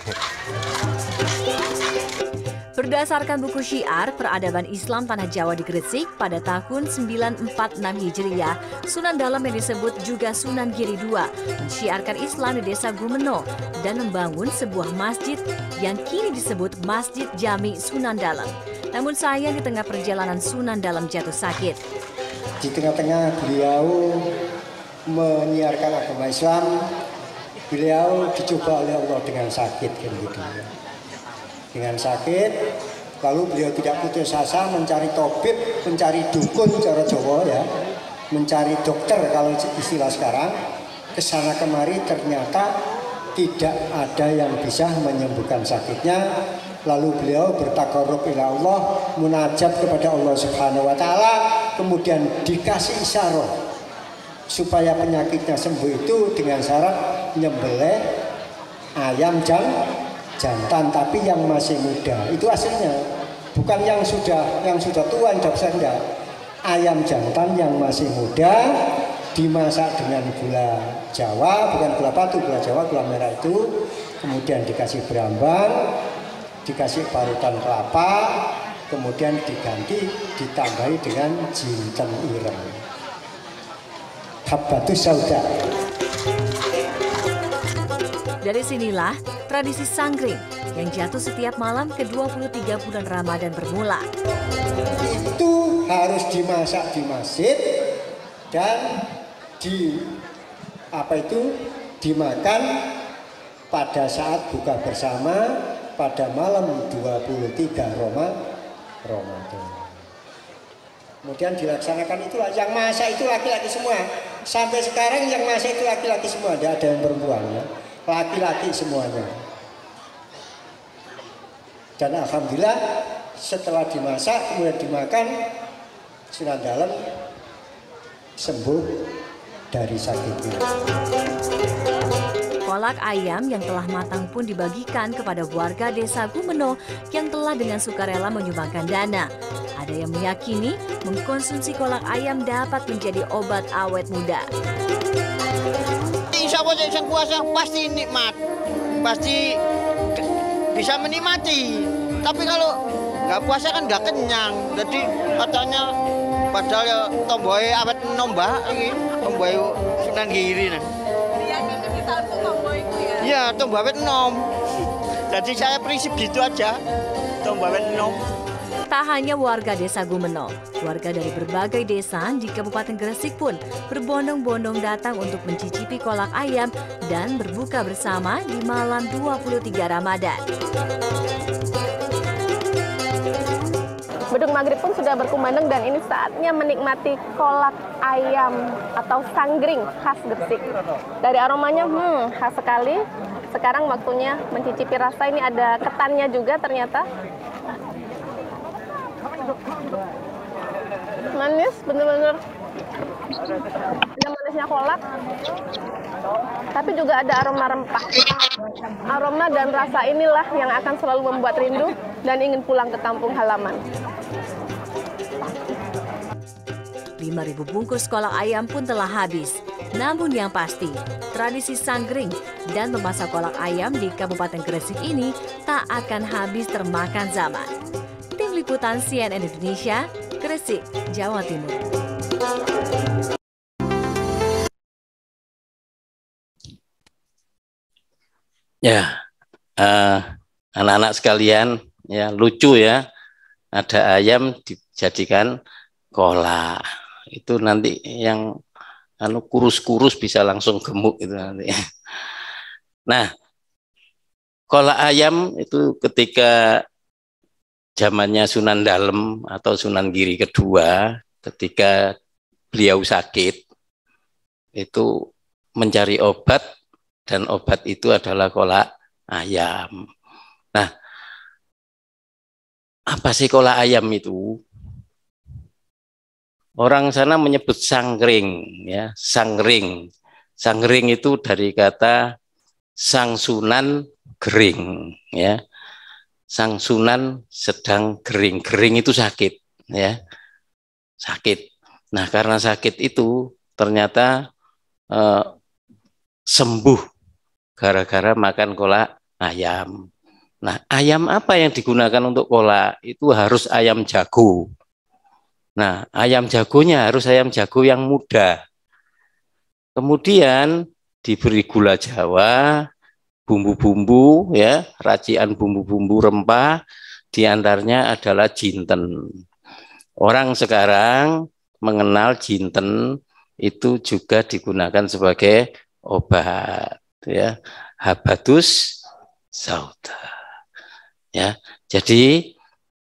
Berdasarkan buku syiar Peradaban Islam Tanah Jawa di Gresik pada tahun 946 Hijriah, Sunan Dalem yang disebut juga Sunan Giri II mensyiarkan Islam di desa Gumeno dan membangun sebuah masjid yang kini disebut Masjid Jami Sunan Dalem. Namun sayang di tengah perjalanan Sunan Dalem jatuh sakit. Di tengah-tengah beliau menyiarkan agama Islam, beliau dicoba oleh Allah dengan sakit kan gitu. Dengan sakit lalu beliau tidak putus asa mencari tobib mencari dukun cara Jawa ya. Mencari dokter kalau istilah sekarang. Ke sana kemari ternyata tidak ada yang bisa menyembuhkan sakitnya lalu beliau bertakarub ila Allah munajat kepada Allah Subhanahu wa taala kemudian dikasih isyarat supaya penyakitnya sembuh itu dengan syarat nyembelih ayam jam jantan tapi yang masih muda. Itu aslinya bukan yang sudah yang sudah tua yang besar enggak. Ayam jantan yang masih muda dimasak dengan gula Jawa bukan gula batu gula Jawa gula merah itu. Kemudian dikasih berambang dikasih parutan kelapa kemudian diganti ditambahi dengan jinten ireng habbatus sauda dari sinilah tradisi sanggring yang jatuh setiap malam ke-23 bulan Ramadan bermula. Itu harus dimasak di masjid dan di apa itu dimakan pada saat buka bersama pada malam 23 Roma Ramadan. Kemudian dilaksanakan itulah yang masak itu laki-laki semua. Sampai sekarang yang masak itu laki-laki semua, tidak ada yang perempuan ya laki-laki semuanya. Dan alhamdulillah setelah dimasak kemudian dimakan Sunan Dalem sembuh dari sakitnya. Kolak ayam yang telah matang pun dibagikan kepada warga desa Gumeno yang telah dengan sukarela menyumbangkan dana. Ada yang meyakini mengkonsumsi kolak ayam dapat menjadi obat awet muda. Insya Allah yang puasa pasti nikmat, pasti bisa menikmati. Tapi kalau nggak puasa kan nggak kenyang. Jadi katanya padahal ya tomboy awet nombah tomboy sunan giri nah. Iya, tombol awet nom. Jadi saya prinsip gitu aja. Tombol awet nom. Tak hanya warga desa Gumeno, warga dari berbagai desa di Kabupaten Gresik pun berbondong-bondong datang untuk mencicipi kolak ayam dan berbuka bersama di malam 23 Ramadan. Bedung maghrib pun sudah berkumandang dan ini saatnya menikmati kolak ayam atau sanggring khas Gresik. Dari aromanya, hmm, khas sekali. Sekarang waktunya mencicipi rasa ini ada ketannya juga ternyata. Manis, bener-bener. Ada manisnya kolak, tapi juga ada aroma rempah. Aroma dan rasa inilah yang akan selalu membuat rindu dan ingin pulang ke kampung halaman. 5.000 bungkus kolak ayam pun telah habis. Namun yang pasti, tradisi sanggring dan memasak kolak ayam di Kabupaten Gresik ini tak akan habis termakan zaman. Tim Liputan CNN Indonesia, Gresik, Jawa Timur. Ya, eh, anak-anak sekalian, ya lucu ya, ada ayam dijadikan kolak. Itu nanti yang anu kurus-kurus bisa langsung gemuk itu nanti. Nah, kolak ayam itu ketika zamannya Sunan Dalem atau Sunan Giri kedua, ketika beliau sakit, itu mencari obat dan obat itu adalah kolak ayam. Nah, apa sih kolak ayam itu? Orang sana menyebut sangring, ya, sangring. Sangring itu dari kata sang sunan gering, ya. Sang sunan sedang gering, gering itu sakit, ya, sakit. Nah, karena sakit itu ternyata eh, sembuh gara-gara makan kolak ayam. Nah, ayam apa yang digunakan untuk kolak? Itu harus ayam jago. Nah, ayam jagonya harus ayam jago yang muda. Kemudian diberi gula Jawa, bumbu-bumbu ya, racian bumbu-bumbu rempah, di antaranya adalah jinten. Orang sekarang mengenal jinten itu juga digunakan sebagai obat ya. Habatus sauda. Ya jadi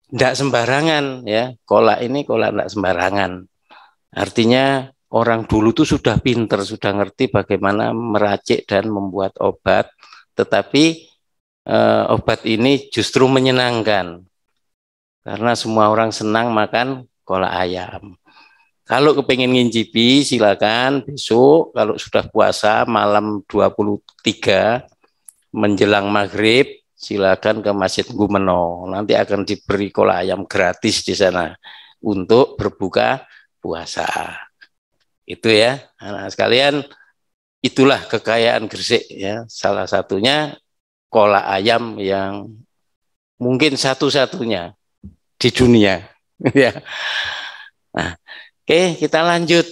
tidak sembarangan ya. Kolak ini kolak tidak sembarangan. Artinya orang dulu tuh sudah pinter sudah ngerti bagaimana meracik dan membuat obat tetapi eh, obat ini justru menyenangkan. Karena semua orang senang makan kolak ayam kalau kepengen ngincipi silakan besok kalau sudah puasa malam 23 menjelang maghrib silakan ke Masjid Gumeno. Nanti akan diberi kolak ayam gratis di sana untuk berbuka puasa. Itu ya, anak sekalian. Itulah kekayaan Gresik ya. Salah satunya kolak ayam yang mungkin satu-satunya di dunia ya. Nah, Oke, kita lanjut.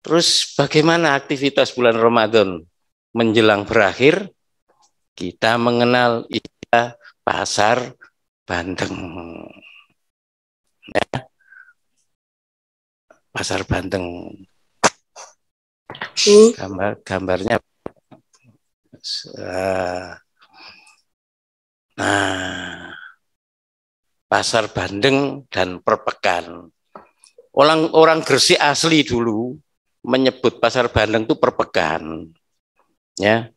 Terus bagaimana aktivitas bulan Ramadan menjelang berakhir? Kita mengenal istilah pasar Bandeng. Ya. Pasar Bandeng. Gambar gambarnya Nah, pasar Bandeng dan perpekan orang orang Gresik asli dulu menyebut pasar Bandeng itu perpekan. Ya.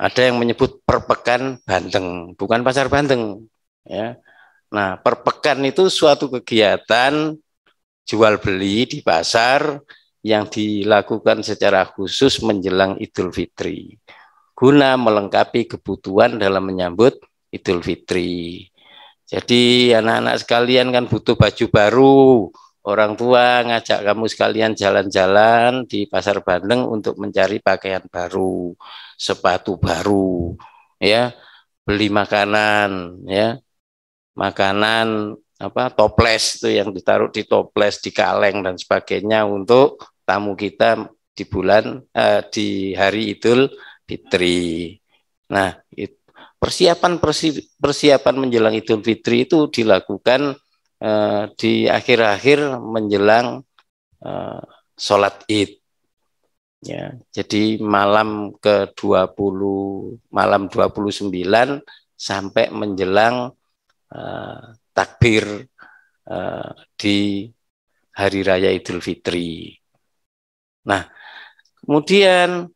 Ada yang menyebut perpekan Bandeng, bukan pasar Bandeng, ya. Nah, perpekan itu suatu kegiatan jual beli di pasar yang dilakukan secara khusus menjelang Idul Fitri. guna melengkapi kebutuhan dalam menyambut Idul Fitri. Jadi anak-anak sekalian kan butuh baju baru. Orang tua ngajak kamu sekalian jalan-jalan di Pasar Bandeng untuk mencari pakaian baru, sepatu baru, ya, beli makanan, ya, makanan apa toples itu yang ditaruh di toples, di kaleng dan sebagainya untuk tamu kita di bulan eh, di hari Idul Fitri. Nah, persiapan persiapan menjelang Idul Fitri itu dilakukan eh, di akhir-akhir menjelang eh, sholat Id. Ya, jadi malam ke-20 malam 29 sampai menjelang eh, takbir eh, di hari raya Idul Fitri. Nah, kemudian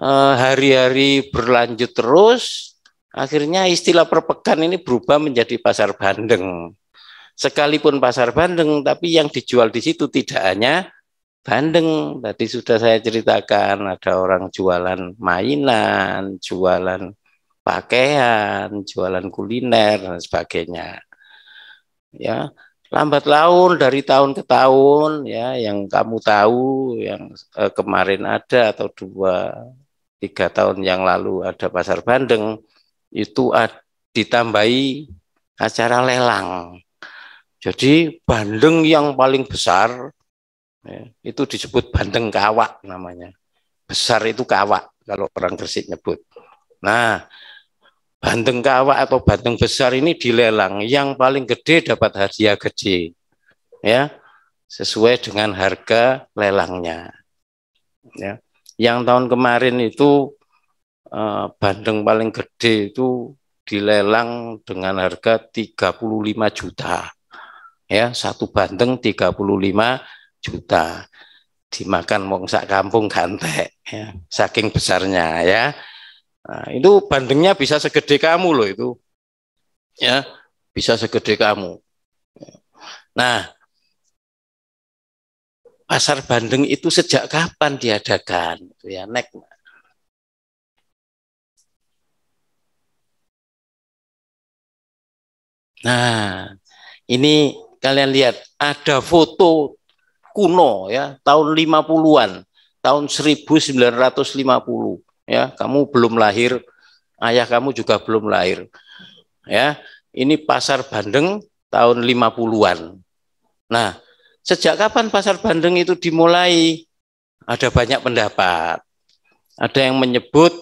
hari-hari berlanjut terus akhirnya istilah perpekan ini berubah menjadi pasar bandeng sekalipun pasar bandeng tapi yang dijual di situ tidak hanya bandeng. Tadi sudah saya ceritakan ada orang jualan mainan jualan pakaian jualan kuliner dan sebagainya. Ya lambat laun dari tahun ke tahun ya yang kamu tahu yang eh, kemarin ada atau dua tiga tahun yang lalu ada pasar bandeng itu ditambahi acara lelang jadi bandeng yang paling besar ya, itu disebut bandeng kawak namanya besar itu kawak kalau orang Gresik nyebut nah Bandeng kawak atau bandeng besar ini dilelang, yang paling gede dapat hadiah gede, ya sesuai dengan harga lelangnya. Ya, yang tahun kemarin itu eh, bandeng paling gede itu dilelang dengan harga 35 juta. Ya, satu bandeng 35 juta. Dimakan mongsak kampung gantek ya, saking besarnya ya. Nah, itu bandengnya bisa segede kamu loh itu. Ya, bisa segede kamu. Nah, pasar bandeng itu sejak kapan diadakan? Ya, nek. Nah, ini kalian lihat ada foto kuno ya, tahun 50-an, tahun 1950 ya. Kamu belum lahir ayah kamu juga belum lahir ya. Ini pasar Bandeng tahun 50-an nah sejak kapan pasar Bandeng itu dimulai? Ada banyak pendapat. Ada yang menyebut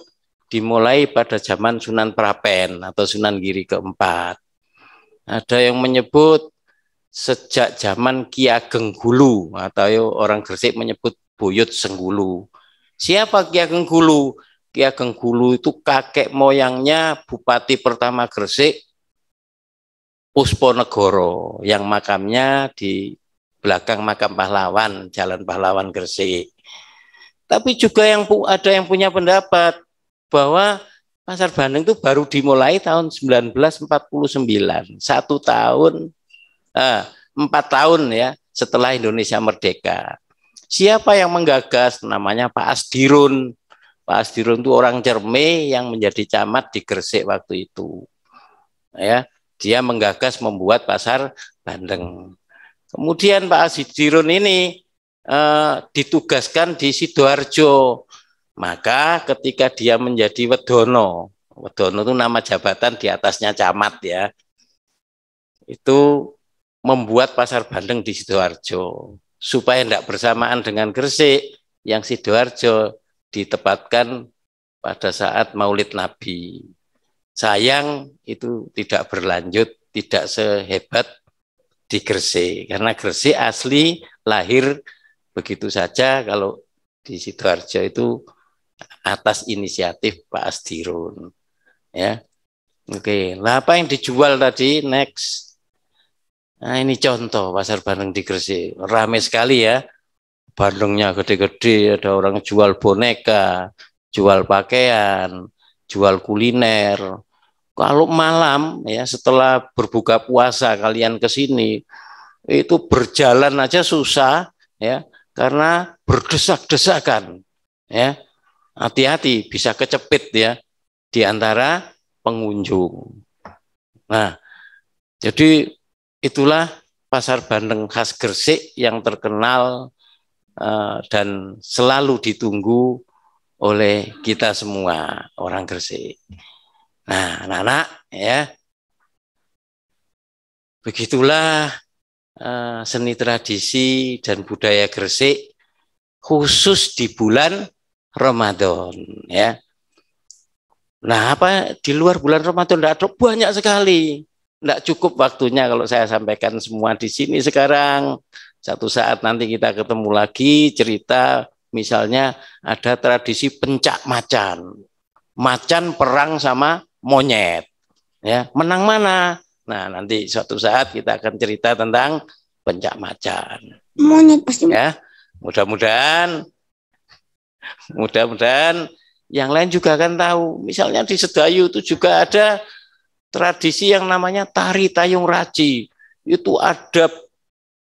dimulai pada zaman Sunan Prapen atau Sunan Giri keempat. Ada yang menyebut sejak zaman Ki Ageng Gulu atau orang Gresik menyebut Buyut Senggulu. Siapa Ki Ageng Gulu? Ki Ageng Gulu itu kakek moyangnya Bupati pertama Gresik Pusponegoro yang makamnya di belakang makam pahlawan Jalan Pahlawan Gresik. Tapi juga yang ada yang punya pendapat bahwa Pasar Bandeng itu baru dimulai tahun 1949, satu tahun, empat tahun ya setelah Indonesia merdeka. Siapa yang menggagas? Namanya Pak Asdirun Pak Asdirun itu orang Cerme yang menjadi camat di Gresik waktu itu. Ya, dia menggagas membuat pasar bandeng. Kemudian Pak Asdirun ini eh, ditugaskan di Sidoarjo. Maka ketika dia menjadi Wedono, Wedono itu nama jabatan di atasnya camat ya. Itu membuat pasar bandeng di Sidoarjo supaya tidak bersamaan dengan Gresik yang Sidoarjo ditempatkan pada saat Maulid Nabi. Sayang itu tidak berlanjut, tidak sehebat di Gresik karena Gresik asli lahir begitu saja kalau di Sidoarjo itu atas inisiatif Pak Asdirun. Ya. Oke, lah apa yang dijual tadi next? Nah, ini contoh pasar Bandeng di Gresik. Ramai sekali ya bandengnya gede-gede, ada orang jual boneka, jual pakaian, jual kuliner. Kalau malam ya setelah berbuka puasa kalian ke sini itu berjalan aja susah ya karena berdesak-desakan ya. hati-hati bisa kecepit ya di antara pengunjung. Nah, jadi itulah pasar bandeng khas Gresik yang terkenal uh, dan selalu ditunggu oleh kita semua orang Gresik. Nah, anak-anak ya. Begitulah uh, seni tradisi dan budaya Gresik khusus di bulan Ramadan ya. Nah, apa di luar bulan Ramadan ada banyak sekali. Tidak cukup waktunya kalau saya sampaikan semua di sini sekarang. Satu saat nanti kita ketemu lagi cerita misalnya ada tradisi pencak macan. Macan perang sama monyet. Ya, menang mana? Nah, nanti suatu saat kita akan cerita tentang pencak macan. Monyet pasti. Ya, mudah-mudahan mudah-mudahan yang lain juga akan tahu. Misalnya di Sedayu itu juga ada tradisi yang namanya tari tayung raci. Itu ada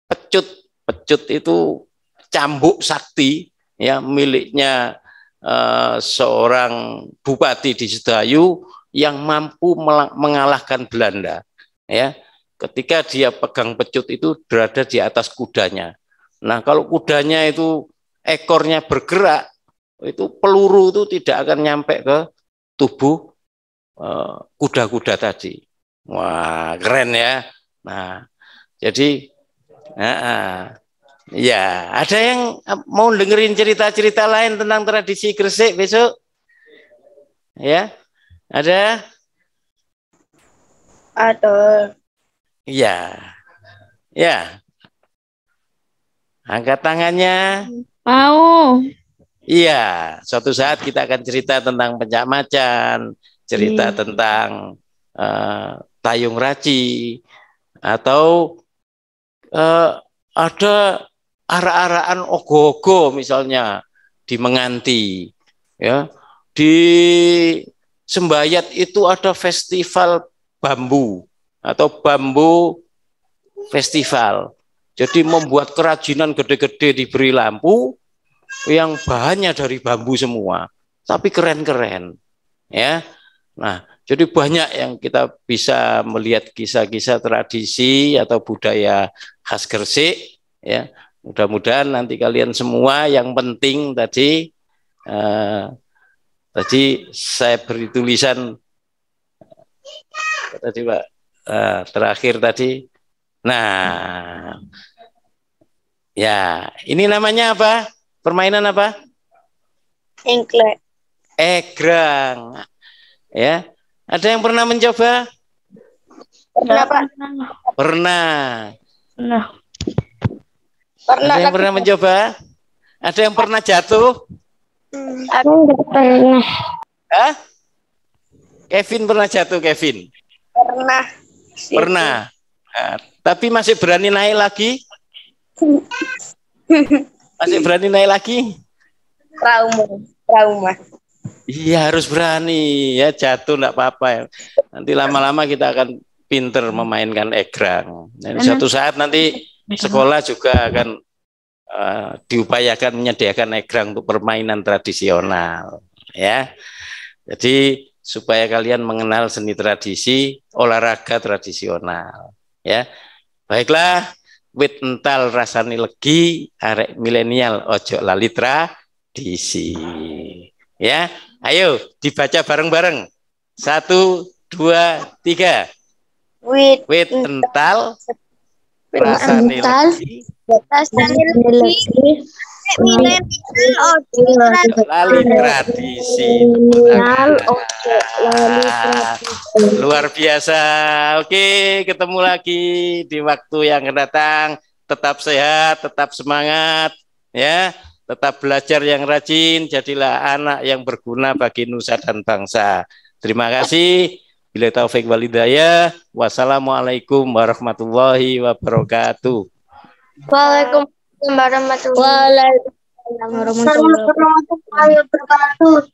pecut, pecut itu cambuk sakti ya miliknya uh, seorang bupati di Sedayu yang mampu mengalahkan Belanda ya ketika dia pegang pecut itu berada di atas kudanya nah kalau kudanya itu ekornya bergerak itu peluru itu tidak akan nyampe ke tubuh kuda-kuda uh, tadi. Wah, keren ya. Nah, jadi uh, ya ada yang mau dengerin cerita-cerita lain tentang tradisi Gresik besok? Ya, ada? Ada. Ya, ya. Angkat tangannya. Mau. Iya, suatu saat kita akan cerita tentang pencak macan, cerita hmm. tentang uh, tayung raci, atau uh, ada arah-arahan ogogo misalnya di Menganti, ya di Sembayat itu ada festival bambu atau bambu festival. Jadi membuat kerajinan gede-gede diberi lampu, yang bahannya dari bambu semua, tapi keren-keren. Ya. Nah, jadi banyak yang kita bisa melihat kisah-kisah tradisi atau budaya khas Gresik ya. Mudah-mudahan nanti kalian semua yang penting tadi eh, tadi saya beri tulisan tadi Pak eh, terakhir tadi. Nah, ya, ini namanya apa? Permainan apa? Engklek. Egrang. Ya. Ada yang pernah mencoba? Pernah, Pak. Pernah. Pernah. Pernah. Ada yang pernah mencoba? Ada yang pernah jatuh? Aku enggak pernah. Hah? Kevin pernah jatuh, Kevin? Pernah. Pernah. Nah, tapi masih berani naik lagi? Masih berani naik lagi? Trauma, trauma. Iya harus berani ya jatuh enggak apa-apa ya. Nanti lama-lama kita akan pinter memainkan egrang. Dan suatu saat nanti sekolah juga akan uh, diupayakan menyediakan egrang untuk permainan tradisional ya. Jadi supaya kalian mengenal seni tradisi olahraga tradisional ya. Baiklah wit ental rasani legi arek milenial ojo lali tradisi ya ayo dibaca bareng-bareng. Satu dua tiga. Wit, wit ental rasani legi rasani legi Lali tradisi. Luar biasa. Oke, ketemu lagi di waktu yang akan datang. Tetap sehat, tetap semangat, ya. Tetap belajar yang rajin, jadilah anak yang berguna bagi nusa dan bangsa. Terima kasih. Bila taufik walidaya. Wassalamualaikum warahmatullahi wabarakatuh. Waalaikumsalam warahmatullahi wabarakatuh.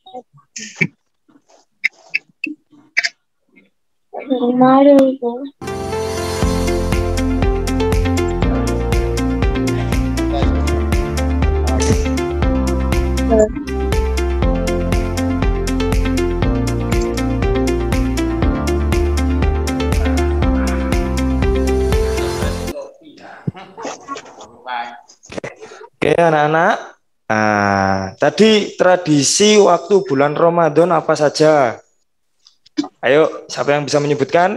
Oke anak-anak, nah, tadi tradisi waktu bulan Ramadan apa saja? Ayo, siapa yang bisa menyebutkan?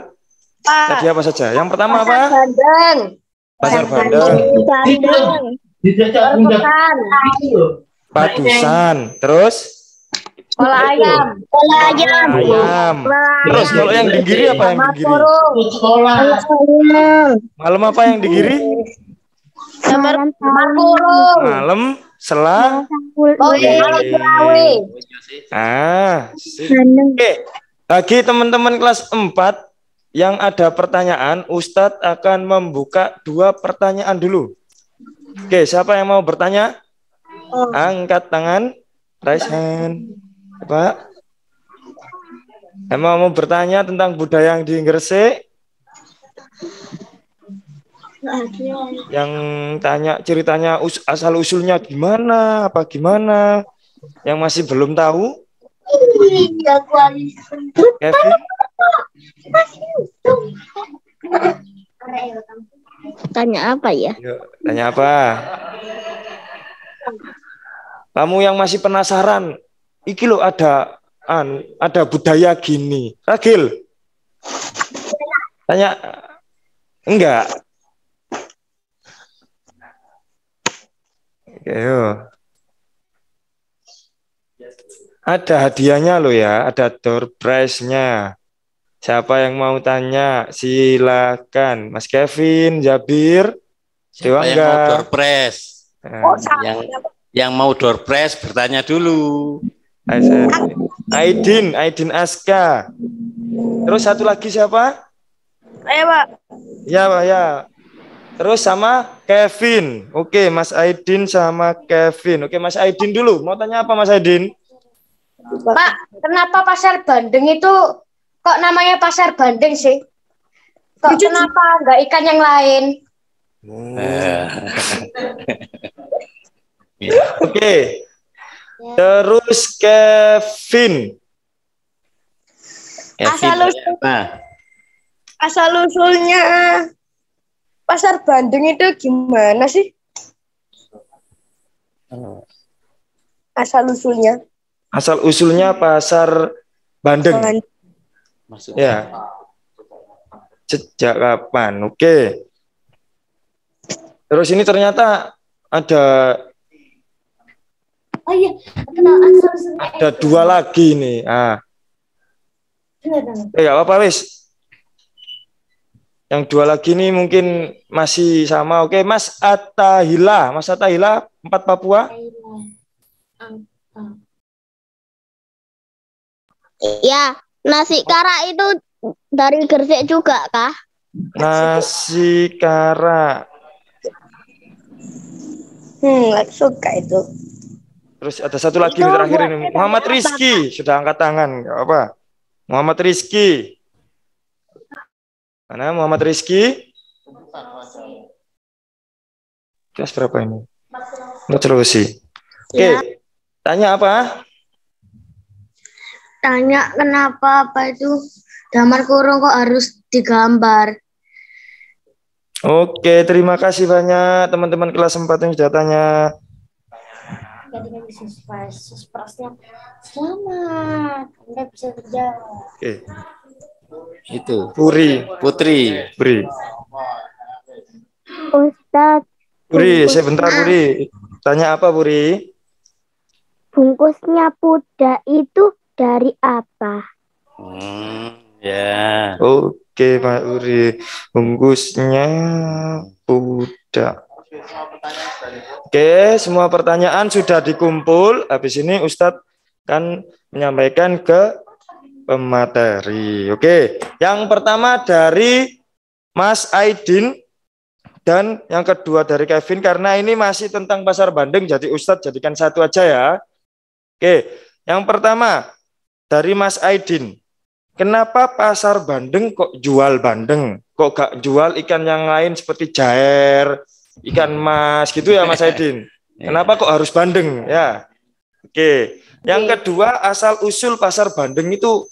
Pak. Tadi apa saja? Yang pertama Pasar apa? Bandeng. Pasar Bandeng. Pasar Bandeng. Bandeng. Bandeng. Padusan, terus Kola ayam. Kola ayam. ayam. Terus kalau yang di Giri apa yang di? Sekolah. Malam apa yang di kurung. Malam selah. Oh iya. Ah. Oke, bagi teman-teman kelas 4 yang ada pertanyaan, Ustadz akan membuka dua pertanyaan dulu. Oke, siapa yang mau bertanya? Angkat tangan, raise hand. Pak. Yang mau mau bertanya tentang budaya yang di Gresik? Yang tanya ceritanya us- asal usulnya gimana, apa gimana? Yang masih belum tahu? Kevin? Tanya apa ya? Yuk, tanya apa? Kamu yang masih penasaran, iki lo ada an, ada budaya gini. Ragil. Tanya enggak? Oke, yuk. Ada hadiahnya lo ya, ada door prize-nya. Siapa yang mau tanya? Silakan, Mas Kevin, Jabir, Siapa yang mau Dewangga. door press? Nah, Yang yang mau door press bertanya dulu. Aidin, Aidin Aska. Terus satu lagi siapa? Ayo, Pak. Ya, Pak, ya. Terus sama Kevin. Oke, Mas Aidin sama Kevin. Oke, Mas Aidin dulu. Mau tanya apa, Mas Aidin? Pak, kenapa pasar Bandeng itu kok namanya pasar Bandeng sih? Kok kenapa nggak ikan yang lain? Oke. Terus Kevin. Asal usul, Nah, asal usulnya pasar Bandeng itu gimana sih? Asal usulnya. Asal usulnya pasar Bandeng. Ya. Sejak kapan? Oke. Terus ini ternyata ada Oh iya, kenal asal ada dua lagi nih. Ah, eh, gak apa-apa wis. Yang dua lagi nih mungkin masih sama. Oke, Mas Atahila, Mas Atahila, empat Papua. Ya, nasi kara itu dari Gresik juga kah? Nasi kara. Hmm, suka itu. Terus ada satu lagi Itu nih terakhir ini. Muhammad Rizky sudah angkat tangan, nggak apa? Muhammad Rizky. Mana Muhammad Rizky? Kelas berapa ini? Nggak sih. Oke, Ya. tanya apa? Tanya kenapa apa itu damar kurung kok harus digambar? Oke, terima kasih banyak teman-teman kelas 4 yang sudah tanya. Jadinya bisa surprise-nya selamat. Anda bisa terjawab. Oke, itu. Puri. Putri. Puri. Ustadz, Puri, sebentar Puri. Tanya apa Puri? bungkusnya puda itu dari apa? Hmm, ya. Oke, Pak Uri. Bungkusnya budak. Oke, semua pertanyaan sudah dikumpul. Habis ini Ustadz kan menyampaikan ke pemateri. Oke, yang pertama dari Mas Aidin dan yang kedua dari Kevin karena ini masih tentang pasar Bandeng jadi Ustadz jadikan satu aja ya. Oke, yang pertama dari Mas Aidin. Kenapa pasar Bandeng kok jual bandeng? Kok gak jual ikan yang lain seperti jair, ikan mas gitu ya Mas Aidin? Kenapa kok harus bandeng? Ya. Oke. Yang kedua asal usul pasar Bandeng itu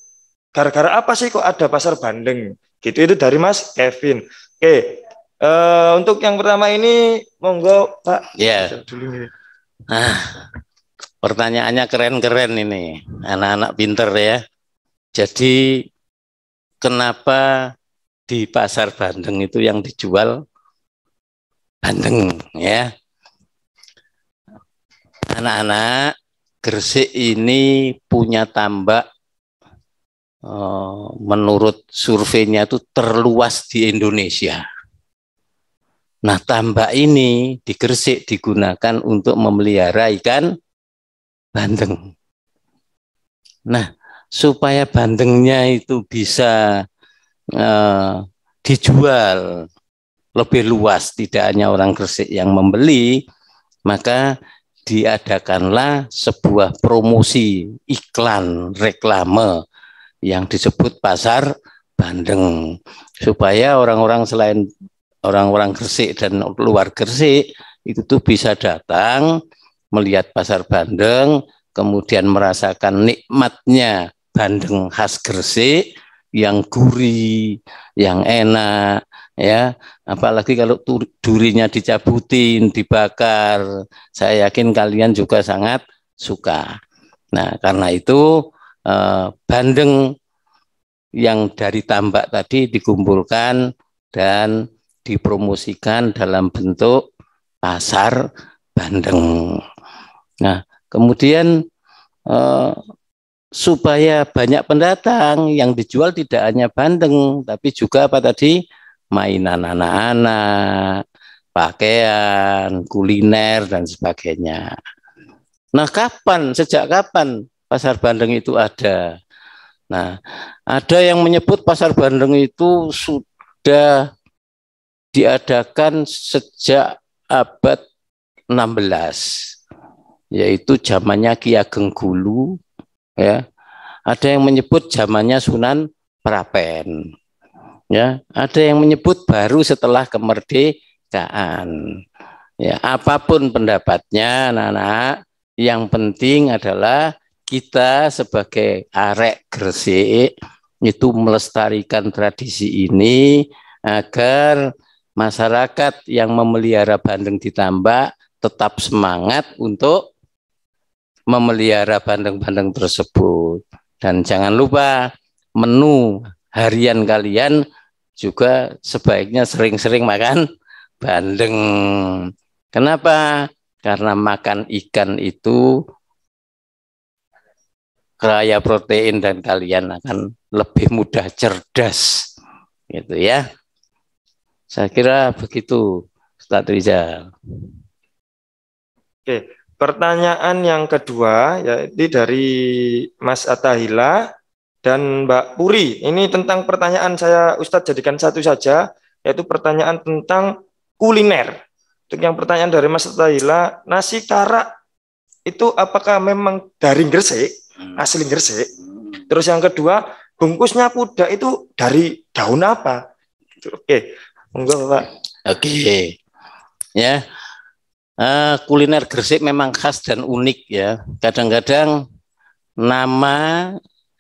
gara-gara apa sih kok ada pasar Bandeng? Gitu itu dari Mas Kevin. Oke. Eh, untuk yang pertama ini monggo Pak. Ya. Nah, pertanyaannya keren-keren ini, anak-anak pinter ya. Jadi kenapa di pasar Bandeng itu yang dijual bandeng ya? Anak-anak Gresik ini punya tambak eh, menurut surveinya itu terluas di Indonesia. Nah, tambak ini di Gresik digunakan untuk memelihara ikan bandeng. Nah, supaya bandengnya itu bisa uh, dijual lebih luas, tidak hanya orang Gresik yang membeli, maka diadakanlah sebuah promosi iklan reklame yang disebut pasar bandeng. Supaya orang-orang selain orang-orang Gresik dan luar Gresik itu tuh bisa datang melihat pasar bandeng, kemudian merasakan nikmatnya bandeng khas Gresik yang gurih, yang enak, ya. Apalagi kalau durinya dicabutin, dibakar, saya yakin kalian juga sangat suka. Nah, karena itu eh, bandeng yang dari tambak tadi dikumpulkan dan dipromosikan dalam bentuk pasar bandeng. Nah, kemudian eh, supaya banyak pendatang yang dijual tidak hanya bandeng, tapi juga apa tadi mainan anak-anak, pakaian, kuliner dan sebagainya. Nah, kapan? Sejak kapan pasar bandeng itu ada? Nah, ada yang menyebut pasar bandeng itu sudah diadakan sejak abad 16 yaitu zamannya Ki Ageng Gulu ya ada yang menyebut zamannya Sunan Prapen ya ada yang menyebut baru setelah kemerdekaan ya apa pun pendapatnya anak-anak yang penting adalah kita sebagai arek Gresik itu melestarikan tradisi ini agar masyarakat yang memelihara bandeng ditambak tetap semangat untuk memelihara bandeng-bandeng tersebut. Dan jangan lupa menu harian kalian juga sebaiknya sering-sering makan bandeng. Kenapa? Karena makan ikan itu kaya protein dan kalian akan lebih mudah cerdas. Gitu ya. Saya kira begitu, Ustaz Rizal. Oke, pertanyaan yang kedua yaitu dari Mas Atahila dan Mbak Puri. Ini tentang pertanyaan saya Ustadz jadikan satu saja, yaitu pertanyaan tentang kuliner. Untuk yang pertanyaan dari Mas Atahila, nasi karak itu apakah memang dari Gresik, asli Gresik? Terus yang kedua, bungkusnya puda itu dari daun apa? Oke, Monggo Pak. Oke. Ya. Uh, kuliner Gresik memang khas dan unik ya. Kadang-kadang nama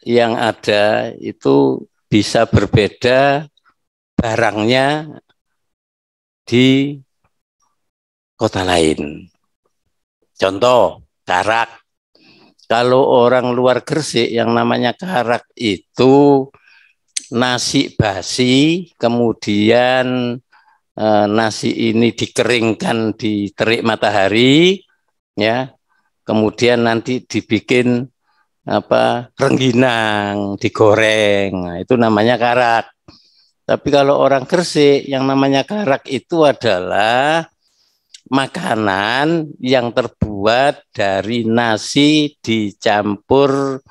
yang ada itu bisa berbeda barangnya di kota lain. Contoh, karak. Kalau orang luar Gresik yang namanya karak itu nasi basi, kemudian e, nasi ini dikeringkan di terik matahari, ya, kemudian nanti dibikin apa rengginang, digoreng, nah, itu namanya karak. Tapi kalau orang Gresik yang namanya karak itu adalah makanan yang terbuat dari nasi dicampur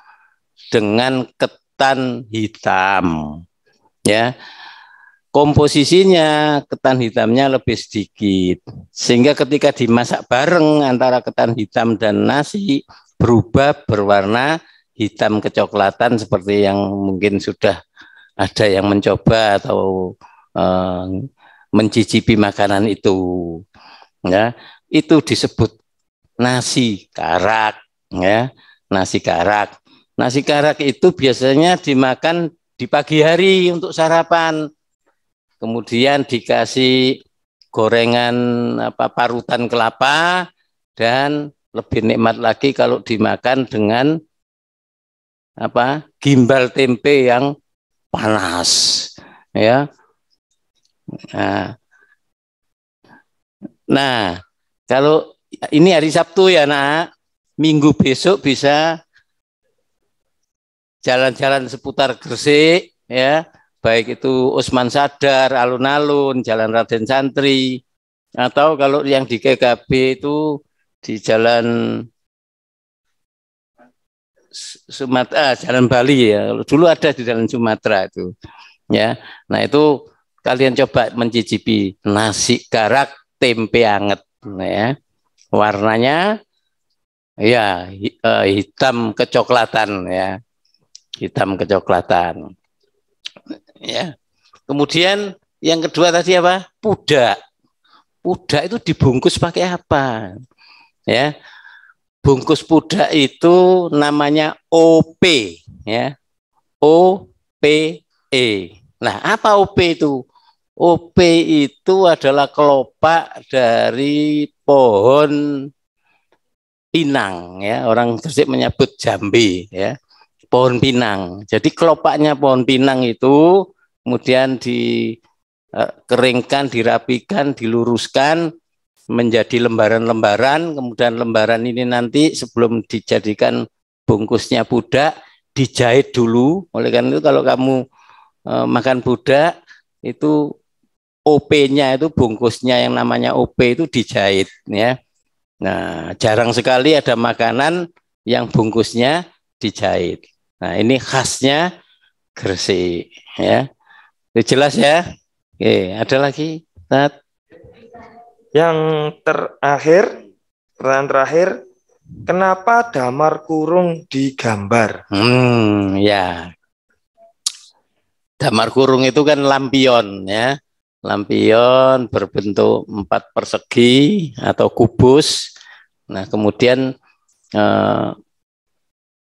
dengan ket ketan hitam. Ya. Komposisinya ketan hitamnya lebih sedikit. Sehingga ketika dimasak bareng antara ketan hitam dan nasi berubah berwarna hitam kecoklatan seperti yang mungkin sudah ada yang mencoba atau uh, mencicipi makanan itu. Ya, itu disebut nasi karak ya, nasi karak. Nasi karak itu biasanya dimakan di pagi hari untuk sarapan. kemudian dikasih gorengan apa parutan kelapa dan lebih nikmat lagi kalau dimakan dengan apa gimbal tempe yang panas ya. Nah, nah kalau ini hari Sabtu ya nak. Minggu besok bisa jalan-jalan seputar Gresik ya. Baik itu Usman Sadar, alun-alun, Jalan Raden Santri, atau kalau yang di KKB itu di Jalan Sumatera, ah, Jalan Bali ya. Dulu ada di Jalan Sumatera itu. Ya. Nah, itu kalian coba mencicipi nasi garak tempe anget ya. Warnanya ya eh, hitam kecoklatan ya. Hitam kecoklatan. Ya. Kemudian yang kedua tadi apa? Pudak. Pudak itu dibungkus pakai apa? Ya. Bungkus pudak itu namanya OP ya. O P E. Nah, apa OP itu? OP itu adalah kelopak dari pohon pinang ya. Orang Gresik menyebut jambi ya pohon pinang. Jadi kelopaknya pohon pinang itu kemudian dikeringkan, dirapikan, diluruskan menjadi lembaran-lembaran, kemudian lembaran ini nanti sebelum dijadikan bungkusnya budak dijahit dulu. Oleh karena itu kalau kamu e, makan budak itu OP-nya itu bungkusnya yang namanya OP itu dijahit ya. Nah, jarang sekali ada makanan yang bungkusnya dijahit. Nah, ini khasnya Gresik ya. Itu jelas ya? Oke, ada lagi? Tat. Yang terakhir, pertanyaan terakhir, kenapa damar kurung digambar? Hmm, ya. Damar kurung itu kan lampion ya. Lampion berbentuk empat persegi atau kubus. Nah, kemudian eh,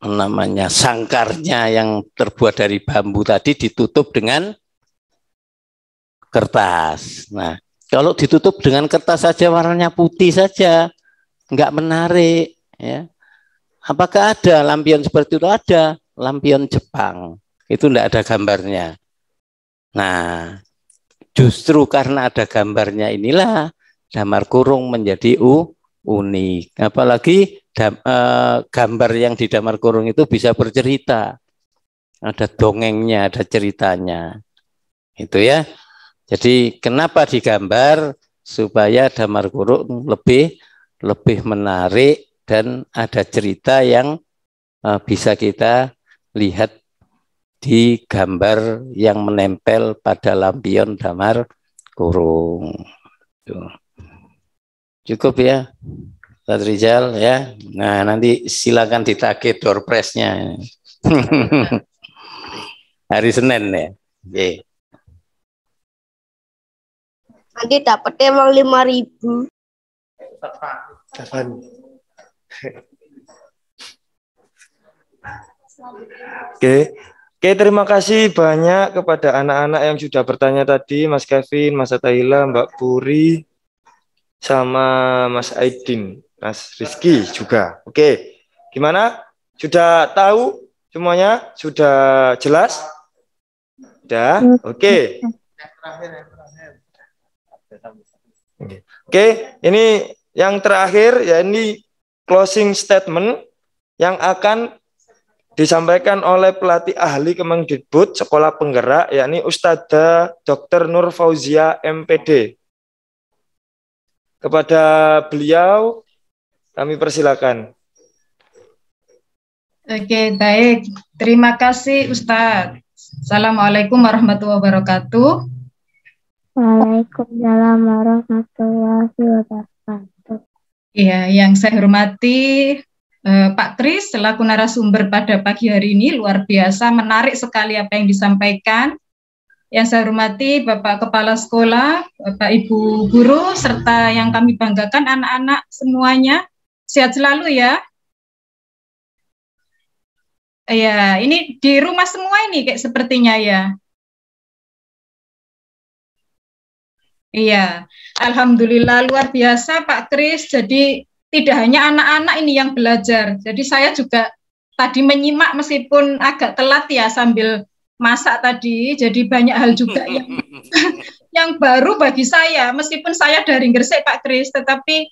namanya sangkarnya yang terbuat dari bambu tadi ditutup dengan kertas. Nah, kalau ditutup dengan kertas saja warnanya putih saja, nggak menarik. Ya. Apakah ada lampion seperti itu? Ada lampion Jepang. Itu enggak ada gambarnya. Nah, justru karena ada gambarnya inilah damar kurung menjadi u unik. Apalagi dam, eh, gambar yang di damar kurung itu bisa bercerita. Ada dongengnya, ada ceritanya. Itu ya. Jadi kenapa digambar supaya damar kurung lebih lebih menarik dan ada cerita yang uh, bisa kita lihat di gambar yang menempel pada lampion damar kurung. Cukup ya, Pak Rizal ya. Nah nanti silakan ditagih door prize-nya. Hari Senin ya. Oke. Nanti dapetnya emang lima ribu. Kapan? Oke, Oke, terima kasih banyak kepada anak-anak yang sudah bertanya tadi, Mas Kevin, Mas Ataila, Mbak Puri, sama Mas Aidin, Mas Rizky juga. Oke, gimana? Sudah tahu semuanya? Sudah jelas? Sudah? Oke. Oke, ini yang terakhir ya ini closing statement yang akan disampaikan oleh pelatih ahli Kemendikbud Sekolah Penggerak yakni Ustadzah Dr. Nur Fauzia MPD. Kepada beliau kami persilakan. Oke, baik. Terima kasih Ustadz. Assalamualaikum warahmatullahi wabarakatuh. Waalaikumsalam warahmatullahi wabarakatuh. Iya, yang saya hormati eh, Pak Tris selaku narasumber pada pagi hari ini luar biasa menarik sekali apa yang disampaikan. Yang saya hormati Bapak Kepala Sekolah, Bapak Ibu Guru, serta yang kami banggakan anak-anak semuanya. Sehat selalu ya. Ya, ini di rumah semua ini kayak sepertinya ya. Iya, alhamdulillah luar biasa Pak Kris. Jadi tidak hanya anak-anak ini yang belajar. Jadi saya juga tadi menyimak meskipun agak telat ya sambil masak tadi. Jadi banyak hal juga yang yang baru bagi saya. Meskipun saya dari Gresik Pak Kris, tetapi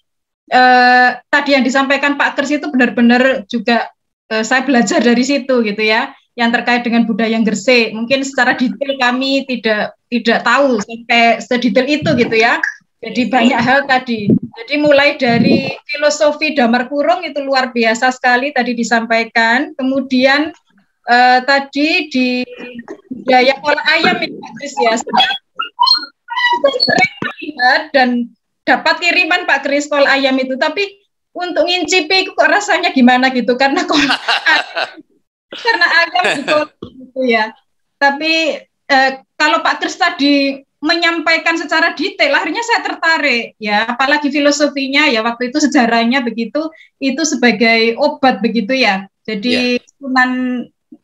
eh, tadi yang disampaikan Pak Kris itu benar-benar juga eh, saya belajar dari situ gitu ya yang terkait dengan budaya Gresik. Mungkin secara detail kami tidak tidak tahu sampai sedetail itu gitu ya. Jadi banyak hal tadi. Jadi mulai dari filosofi damar kurung itu luar biasa sekali tadi disampaikan. Kemudian eh, tadi di budaya pola ayam Pak Kris ya. dan dapat kiriman Pak Kris kol ayam itu, tapi untuk ngincipi kok rasanya gimana gitu karena karena agam gitu, gitu ya. Tapi eh, kalau Pak Kris tadi menyampaikan secara detail, akhirnya saya tertarik ya, apalagi filosofinya ya waktu itu sejarahnya begitu, itu sebagai obat begitu ya. Jadi ya. Sunan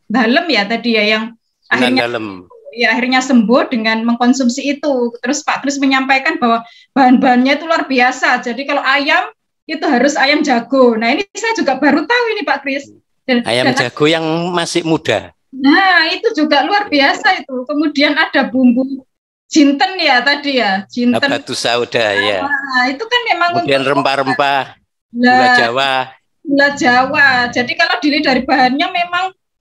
Dalem ya tadi ya yang Sunan akhirnya Dalem. ya akhirnya sembuh dengan mengkonsumsi itu. Terus Pak Kris menyampaikan bahwa bahan-bahannya itu luar biasa. Jadi kalau ayam itu harus ayam jago. Nah ini saya juga baru tahu ini Pak Kris. Ayam dan- jago yang masih muda. Nah, itu juga luar biasa itu. Kemudian ada bumbu jinten ya tadi ya, jinten. Batu sauda ya. Nah, itu kan memang Kemudian rempah-rempah, gula Jawa, gula Jawa. Jadi kalau dilihat dari bahannya memang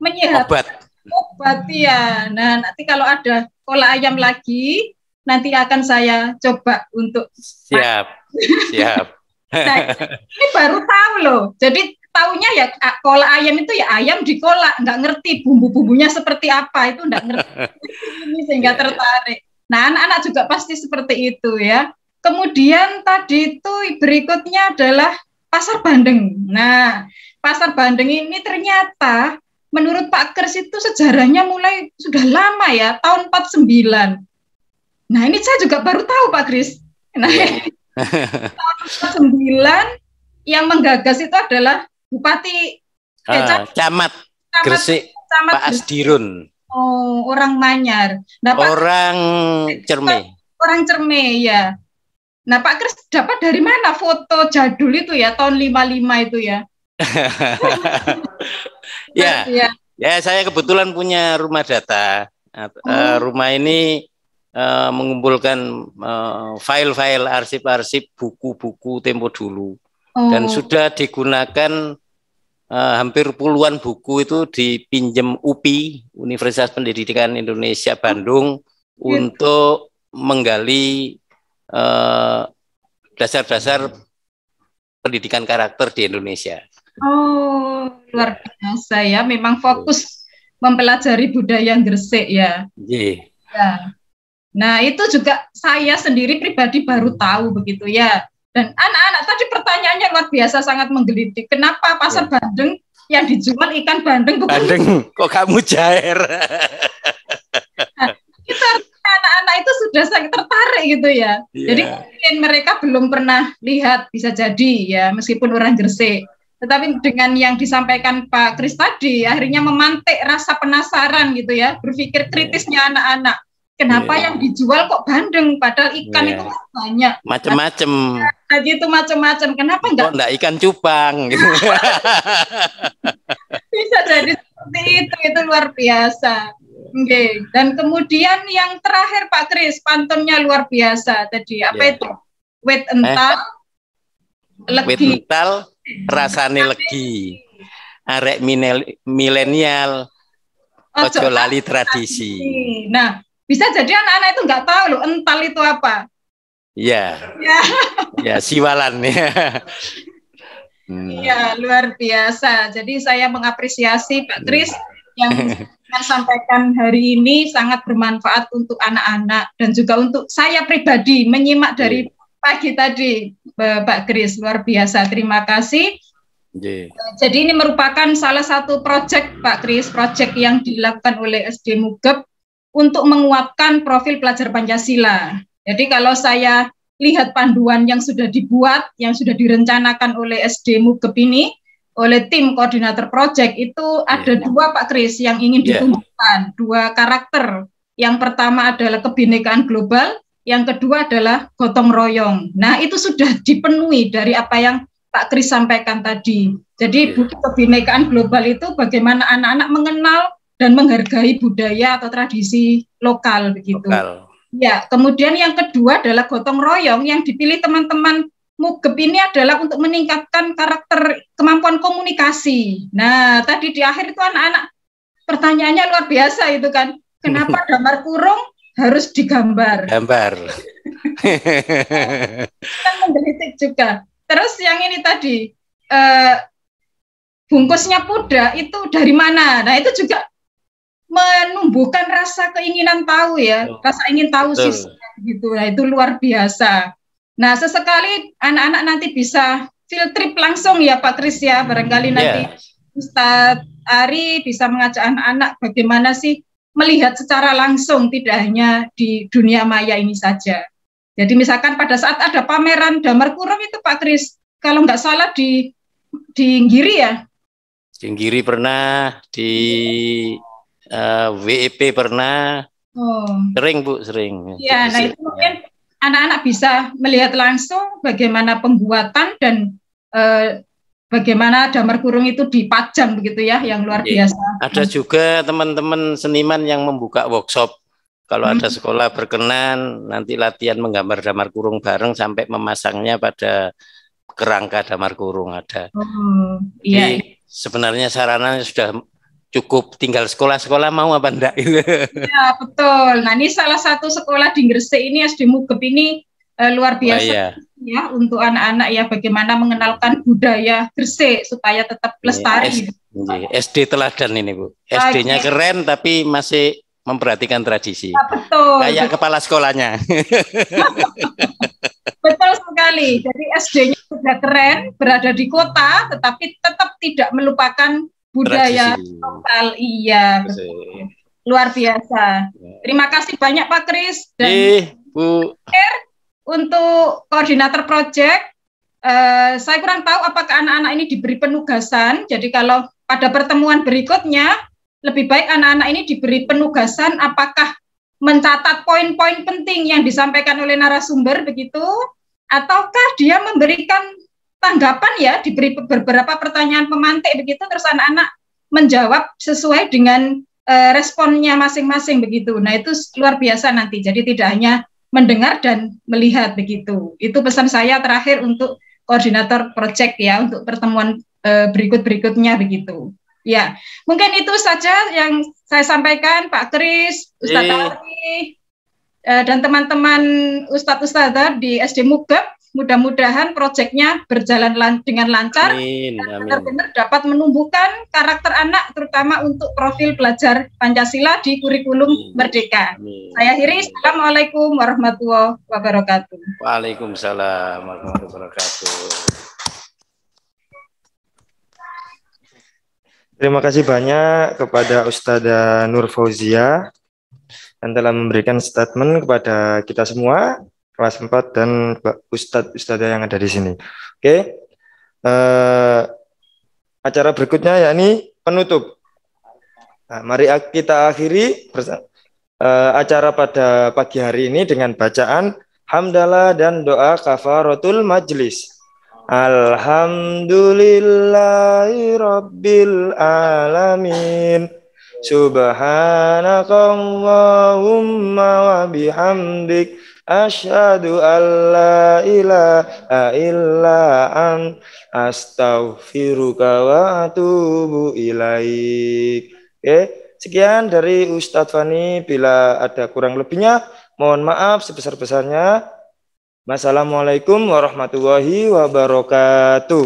menyehatkan obat. obat ya. Nah, nanti kalau ada kola ayam lagi, nanti akan saya coba untuk Siap, siap. Nah, ini baru tahu loh. Jadi taunya ya a- kola ayam itu ya ayam dikolak, nggak ngerti bumbu-bumbunya seperti apa itu nggak ngerti sehingga tertarik. Nah anak-anak juga pasti seperti itu ya. Kemudian tadi itu berikutnya adalah pasar Bandeng. Nah pasar Bandeng ini ternyata menurut Pak Kers itu sejarahnya mulai sudah lama ya tahun 49. Nah ini saya juga baru tahu Pak Kris. Nah tahun 49 yang menggagas itu adalah Bupati eh, Ah, Camat Gresik, Camat Pak. Asdirun, Oh, orang Manyar. Nah, Pak orang Cerme. orang Cerme ya. Nah, Pak Kris dapat dari mana foto jadul itu ya tahun 55 itu ya? ya, Ya. ya saya kebetulan punya rumah data. Eh, rumah ini eh, mengumpulkan eh, file-file arsip-arsip buku-buku tempo dulu dan Oh. sudah digunakan eh, hampir puluhan buku itu dipinjam UPI Universitas Pendidikan Indonesia Bandung untuk menggali eh, dasar-dasar pendidikan karakter di Indonesia. Oh, luar biasa ya. Memang fokus mempelajari budaya Gresik ya. Iya. Ya. Nah, itu juga saya sendiri pribadi baru tahu begitu ya. Dan anak-anak tadi pertanyaannya luar biasa sangat menggelitik. Kenapa pasar Bandeng yang dijual ikan bandeng bukan Bandeng, kok kamu jair? itu artinya anak-anak itu sudah sangat tertarik gitu ya. Iya. Jadi mungkin mereka belum pernah lihat bisa jadi ya meskipun orang Gresik. Tetapi dengan yang disampaikan Pak Kris tadi akhirnya memantik rasa penasaran gitu ya, berpikir kritisnya anak-anak. Kenapa Iya. yang dijual kok bandeng padahal ikan Iya. itu kan banyak. Macem-macem. Tadi itu macam-macam. Kenapa enggak Kok enggak ikan cupang gitu. bisa jadi seperti itu itu luar biasa. Oke, dan kemudian yang terakhir Pak Kris, pantunnya luar biasa tadi. Apa Ya. itu? Wet ental, Wit legi. mental, rasane legi. Arek milenial, ojo lali tradisi. Nah, bisa jadi anak-anak itu nggak tahu loh ental itu apa. Ya, Ya, ya siwalan ya. Hmm. iya luar biasa. Jadi saya mengapresiasi Pak Kris yang yang sampaikan hari ini sangat bermanfaat untuk anak-anak dan juga untuk saya pribadi menyimak dari pagi tadi Pak Kris luar biasa. Terima kasih. Iya. Jadi ini merupakan salah satu proyek Pak Kris, proyek yang dilakukan oleh SD Mugep untuk menguatkan profil pelajar Pancasila. Jadi kalau saya lihat panduan yang sudah dibuat, yang sudah direncanakan oleh SD Mugep ini, oleh tim koordinator proyek itu ada dua Pak Kris yang ingin Iya. ditumbuhkan, dua karakter. Yang pertama adalah kebinekaan global, yang kedua adalah gotong royong. Nah, itu sudah dipenuhi dari apa yang Pak Kris sampaikan tadi. Jadi Iya. bukti kebinekaan global itu bagaimana anak-anak mengenal dan menghargai budaya atau tradisi lokal begitu. Lokal. Ya, kemudian yang kedua adalah gotong royong yang dipilih teman-teman Mugep ini adalah untuk meningkatkan karakter kemampuan komunikasi. Nah, tadi di akhir itu anak-anak pertanyaannya luar biasa itu kan. Kenapa damar kurung harus digambar? Gambar. Kan menggelitik juga. Terus yang ini tadi eh, bungkusnya puda itu dari mana? Nah, itu juga menumbuhkan rasa keinginan tahu ya, rasa ingin tahu Betul. sih gitu. Nah, itu luar biasa. Nah, sesekali anak-anak nanti bisa field trip langsung ya Pak Kris ya, barangkali nanti Iya. Ustadz Ari bisa mengajak anak-anak bagaimana sih melihat secara langsung tidak hanya di dunia maya ini saja. Jadi misalkan pada saat ada pameran damar kurung itu Pak Kris, kalau nggak salah di di ya, Jinggiri pernah, di eh, WEP pernah, oh sering Bu, sering. Iya, nah itu mungkin anak-anak bisa melihat langsung bagaimana pembuatan dan eh, bagaimana damar kurung itu dipajang begitu ya, yang luar Iya. biasa. Ada juga teman-teman seniman yang membuka workshop. Kalau Hmm. ada sekolah berkenan, nanti latihan menggambar damar kurung bareng sampai memasangnya pada kerangka damar kurung ada. Oh, iya. Jadi sebenarnya sarananya sudah cukup, tinggal sekolah-sekolah mau apa enggak? Ya, betul. Nah, ini salah satu sekolah di Gresik ini SD Mugep ini eh, luar biasa iya. ya untuk anak-anak ya bagaimana mengenalkan budaya Gresik supaya tetap lestari. Iya, SD teladan ini Bu. SD-nya Oke. keren tapi masih memperhatikan tradisi. Ah, betul. Kayak kepala sekolahnya. Betul sekali. Jadi SD-nya sudah keren, berada di kota, tetapi tetap tidak melupakan budaya Tradisi. lokal. Iya, betul. luar biasa. Terima kasih banyak Pak Kris dan Eh, Bu. untuk koordinator proyek. eh, saya kurang tahu apakah anak-anak ini diberi penugasan. Jadi kalau pada pertemuan berikutnya lebih baik anak-anak ini diberi penugasan apakah mencatat poin-poin penting yang disampaikan oleh narasumber begitu ataukah dia memberikan tanggapan ya diberi beberapa pertanyaan pemantik begitu terus anak-anak menjawab sesuai dengan eh, responnya masing-masing begitu. Nah, itu luar biasa nanti. Jadi tidak hanya mendengar dan melihat begitu. Itu pesan saya terakhir untuk koordinator proyek ya untuk pertemuan eh, berikut-berikutnya begitu. Ya, mungkin itu saja yang saya sampaikan Pak Kris, Ustadz. Ali, eh, dan teman-teman Ustadz Ustadzah di SD Mugab. Mudah-mudahan proyeknya berjalan lan- dengan lancar Amin, amin. benar-benar dapat menumbuhkan karakter anak terutama untuk profil belajar Pancasila di kurikulum Merdeka. Saya akhiri, Assalamualaikum warahmatullahi wabarakatuh. Waalaikumsalam warahmatullahi wabarakatuh. Terima kasih banyak kepada Ustazah Nur Fauzia yang telah memberikan statement kepada kita semua, kelas 4 dan Ustadz Ustazah yang ada di sini. Oke, Eh, acara berikutnya yakni penutup. Nah, mari kita akhiri eh, acara pada pagi hari ini dengan bacaan hamdalah dan doa kafaratul majlis. Alhamdulillahi Rabbil Alamin Subhanakallahumma wa bihamdik Asyhadu an la ilaha illa an Astaghfiruka wa atubu ilaik. Oke, sekian dari Ustadz Fani. Bila ada kurang lebihnya Mohon maaf sebesar-besarnya. Wassalamualaikum warahmatullahi wabarakatuh.